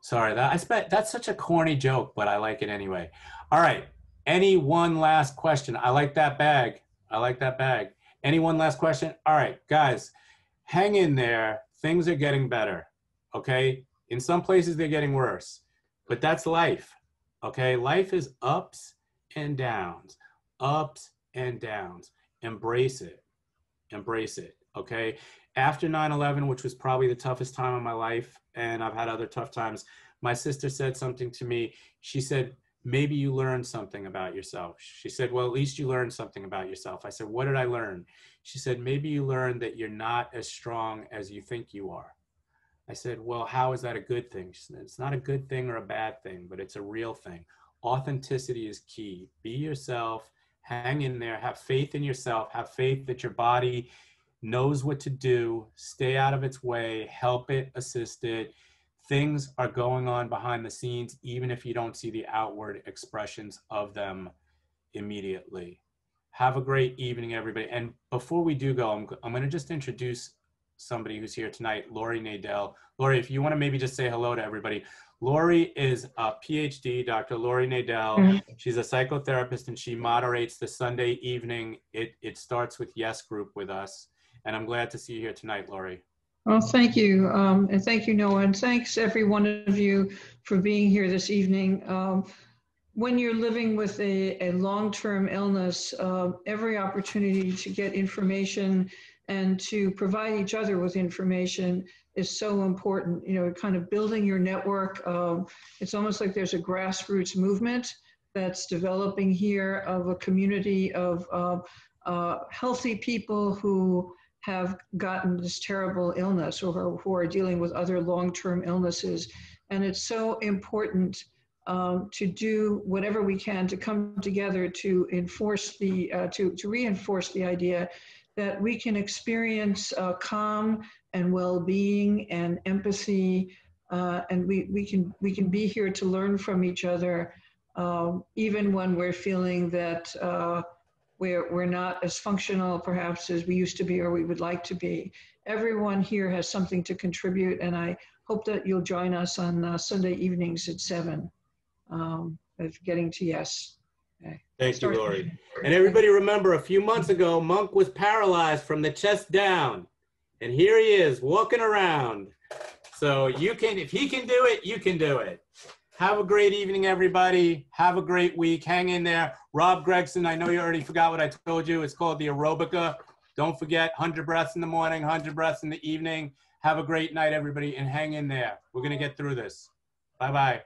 Sorry, that I spent that's such a corny joke, but I like it anyway. All right. Any one last question? I like that bag. I like that bag. Any one last question? All right, guys, hang in there. Things are getting better. Okay. In some places, they're getting worse. But that's life. Okay. Life is ups and downs, ups and downs. Embrace it. Embrace it. Okay. After 9 11, which was probably the toughest time of my life, and I've had other tough times, my sister said something to me. She said, Maybe you learned something about yourself. She said, Well, at least you learned something about yourself. I said, What did I learn? She said, Maybe you learned that you're not as strong as you think you are. I said, Well, how is that a good thing? She said, It's not a good thing or a bad thing, but it's a real thing. Authenticity is key. Be yourself, hang in there, have faith in yourself, have faith that your body knows what to do, stay out of its way, help it, assist it. Things are going on behind the scenes, even if you don't see the outward expressions of them immediately. Have a great evening, everybody. And before we do go, I'm, I'm going to just introduce somebody who's here tonight, Lori Nadell. Lori, if you want to maybe just say hello to everybody. Lori is a PhD, Dr. Lori Nadell. Mm-hmm. She's a psychotherapist and she moderates the Sunday evening. It, it starts with Yes Group with us. And I'm glad to see you here tonight, Lori. Well, thank you. Um, and thank you, Noah. And thanks, every one of you, for being here this evening. Um, when you're living with a, a long term illness, uh, every opportunity to get information and to provide each other with information is so important. You know, kind of building your network. Um, it's almost like there's a grassroots movement that's developing here of a community of uh, uh, healthy people who have gotten this terrible illness or who are dealing with other long-term illnesses. And it's so important um, to do whatever we can to come together to enforce the, uh, to, to reinforce the idea that we can experience uh, calm and well-being and empathy, uh, and we, we, can, we can be here to learn from each other, um, even when we're feeling that uh, we're, we're not as functional perhaps as we used to be or we would like to be. Everyone here has something to contribute, and I hope that you'll join us on uh, Sunday evenings at 7 um, of getting to yes. Okay. Thank you, Lori. And everybody remember, a few months ago, Monk was paralyzed from the chest down. And here he is, walking around. So you can, if he can do it, you can do it. Have a great evening, everybody. Have a great week. Hang in there. Rob Gregson, I know you already forgot what I told you. It's called the Aerobika. Don't forget 100 breaths in the morning, 100 breaths in the evening. Have a great night, everybody, and hang in there. We're going to get through this. Bye bye.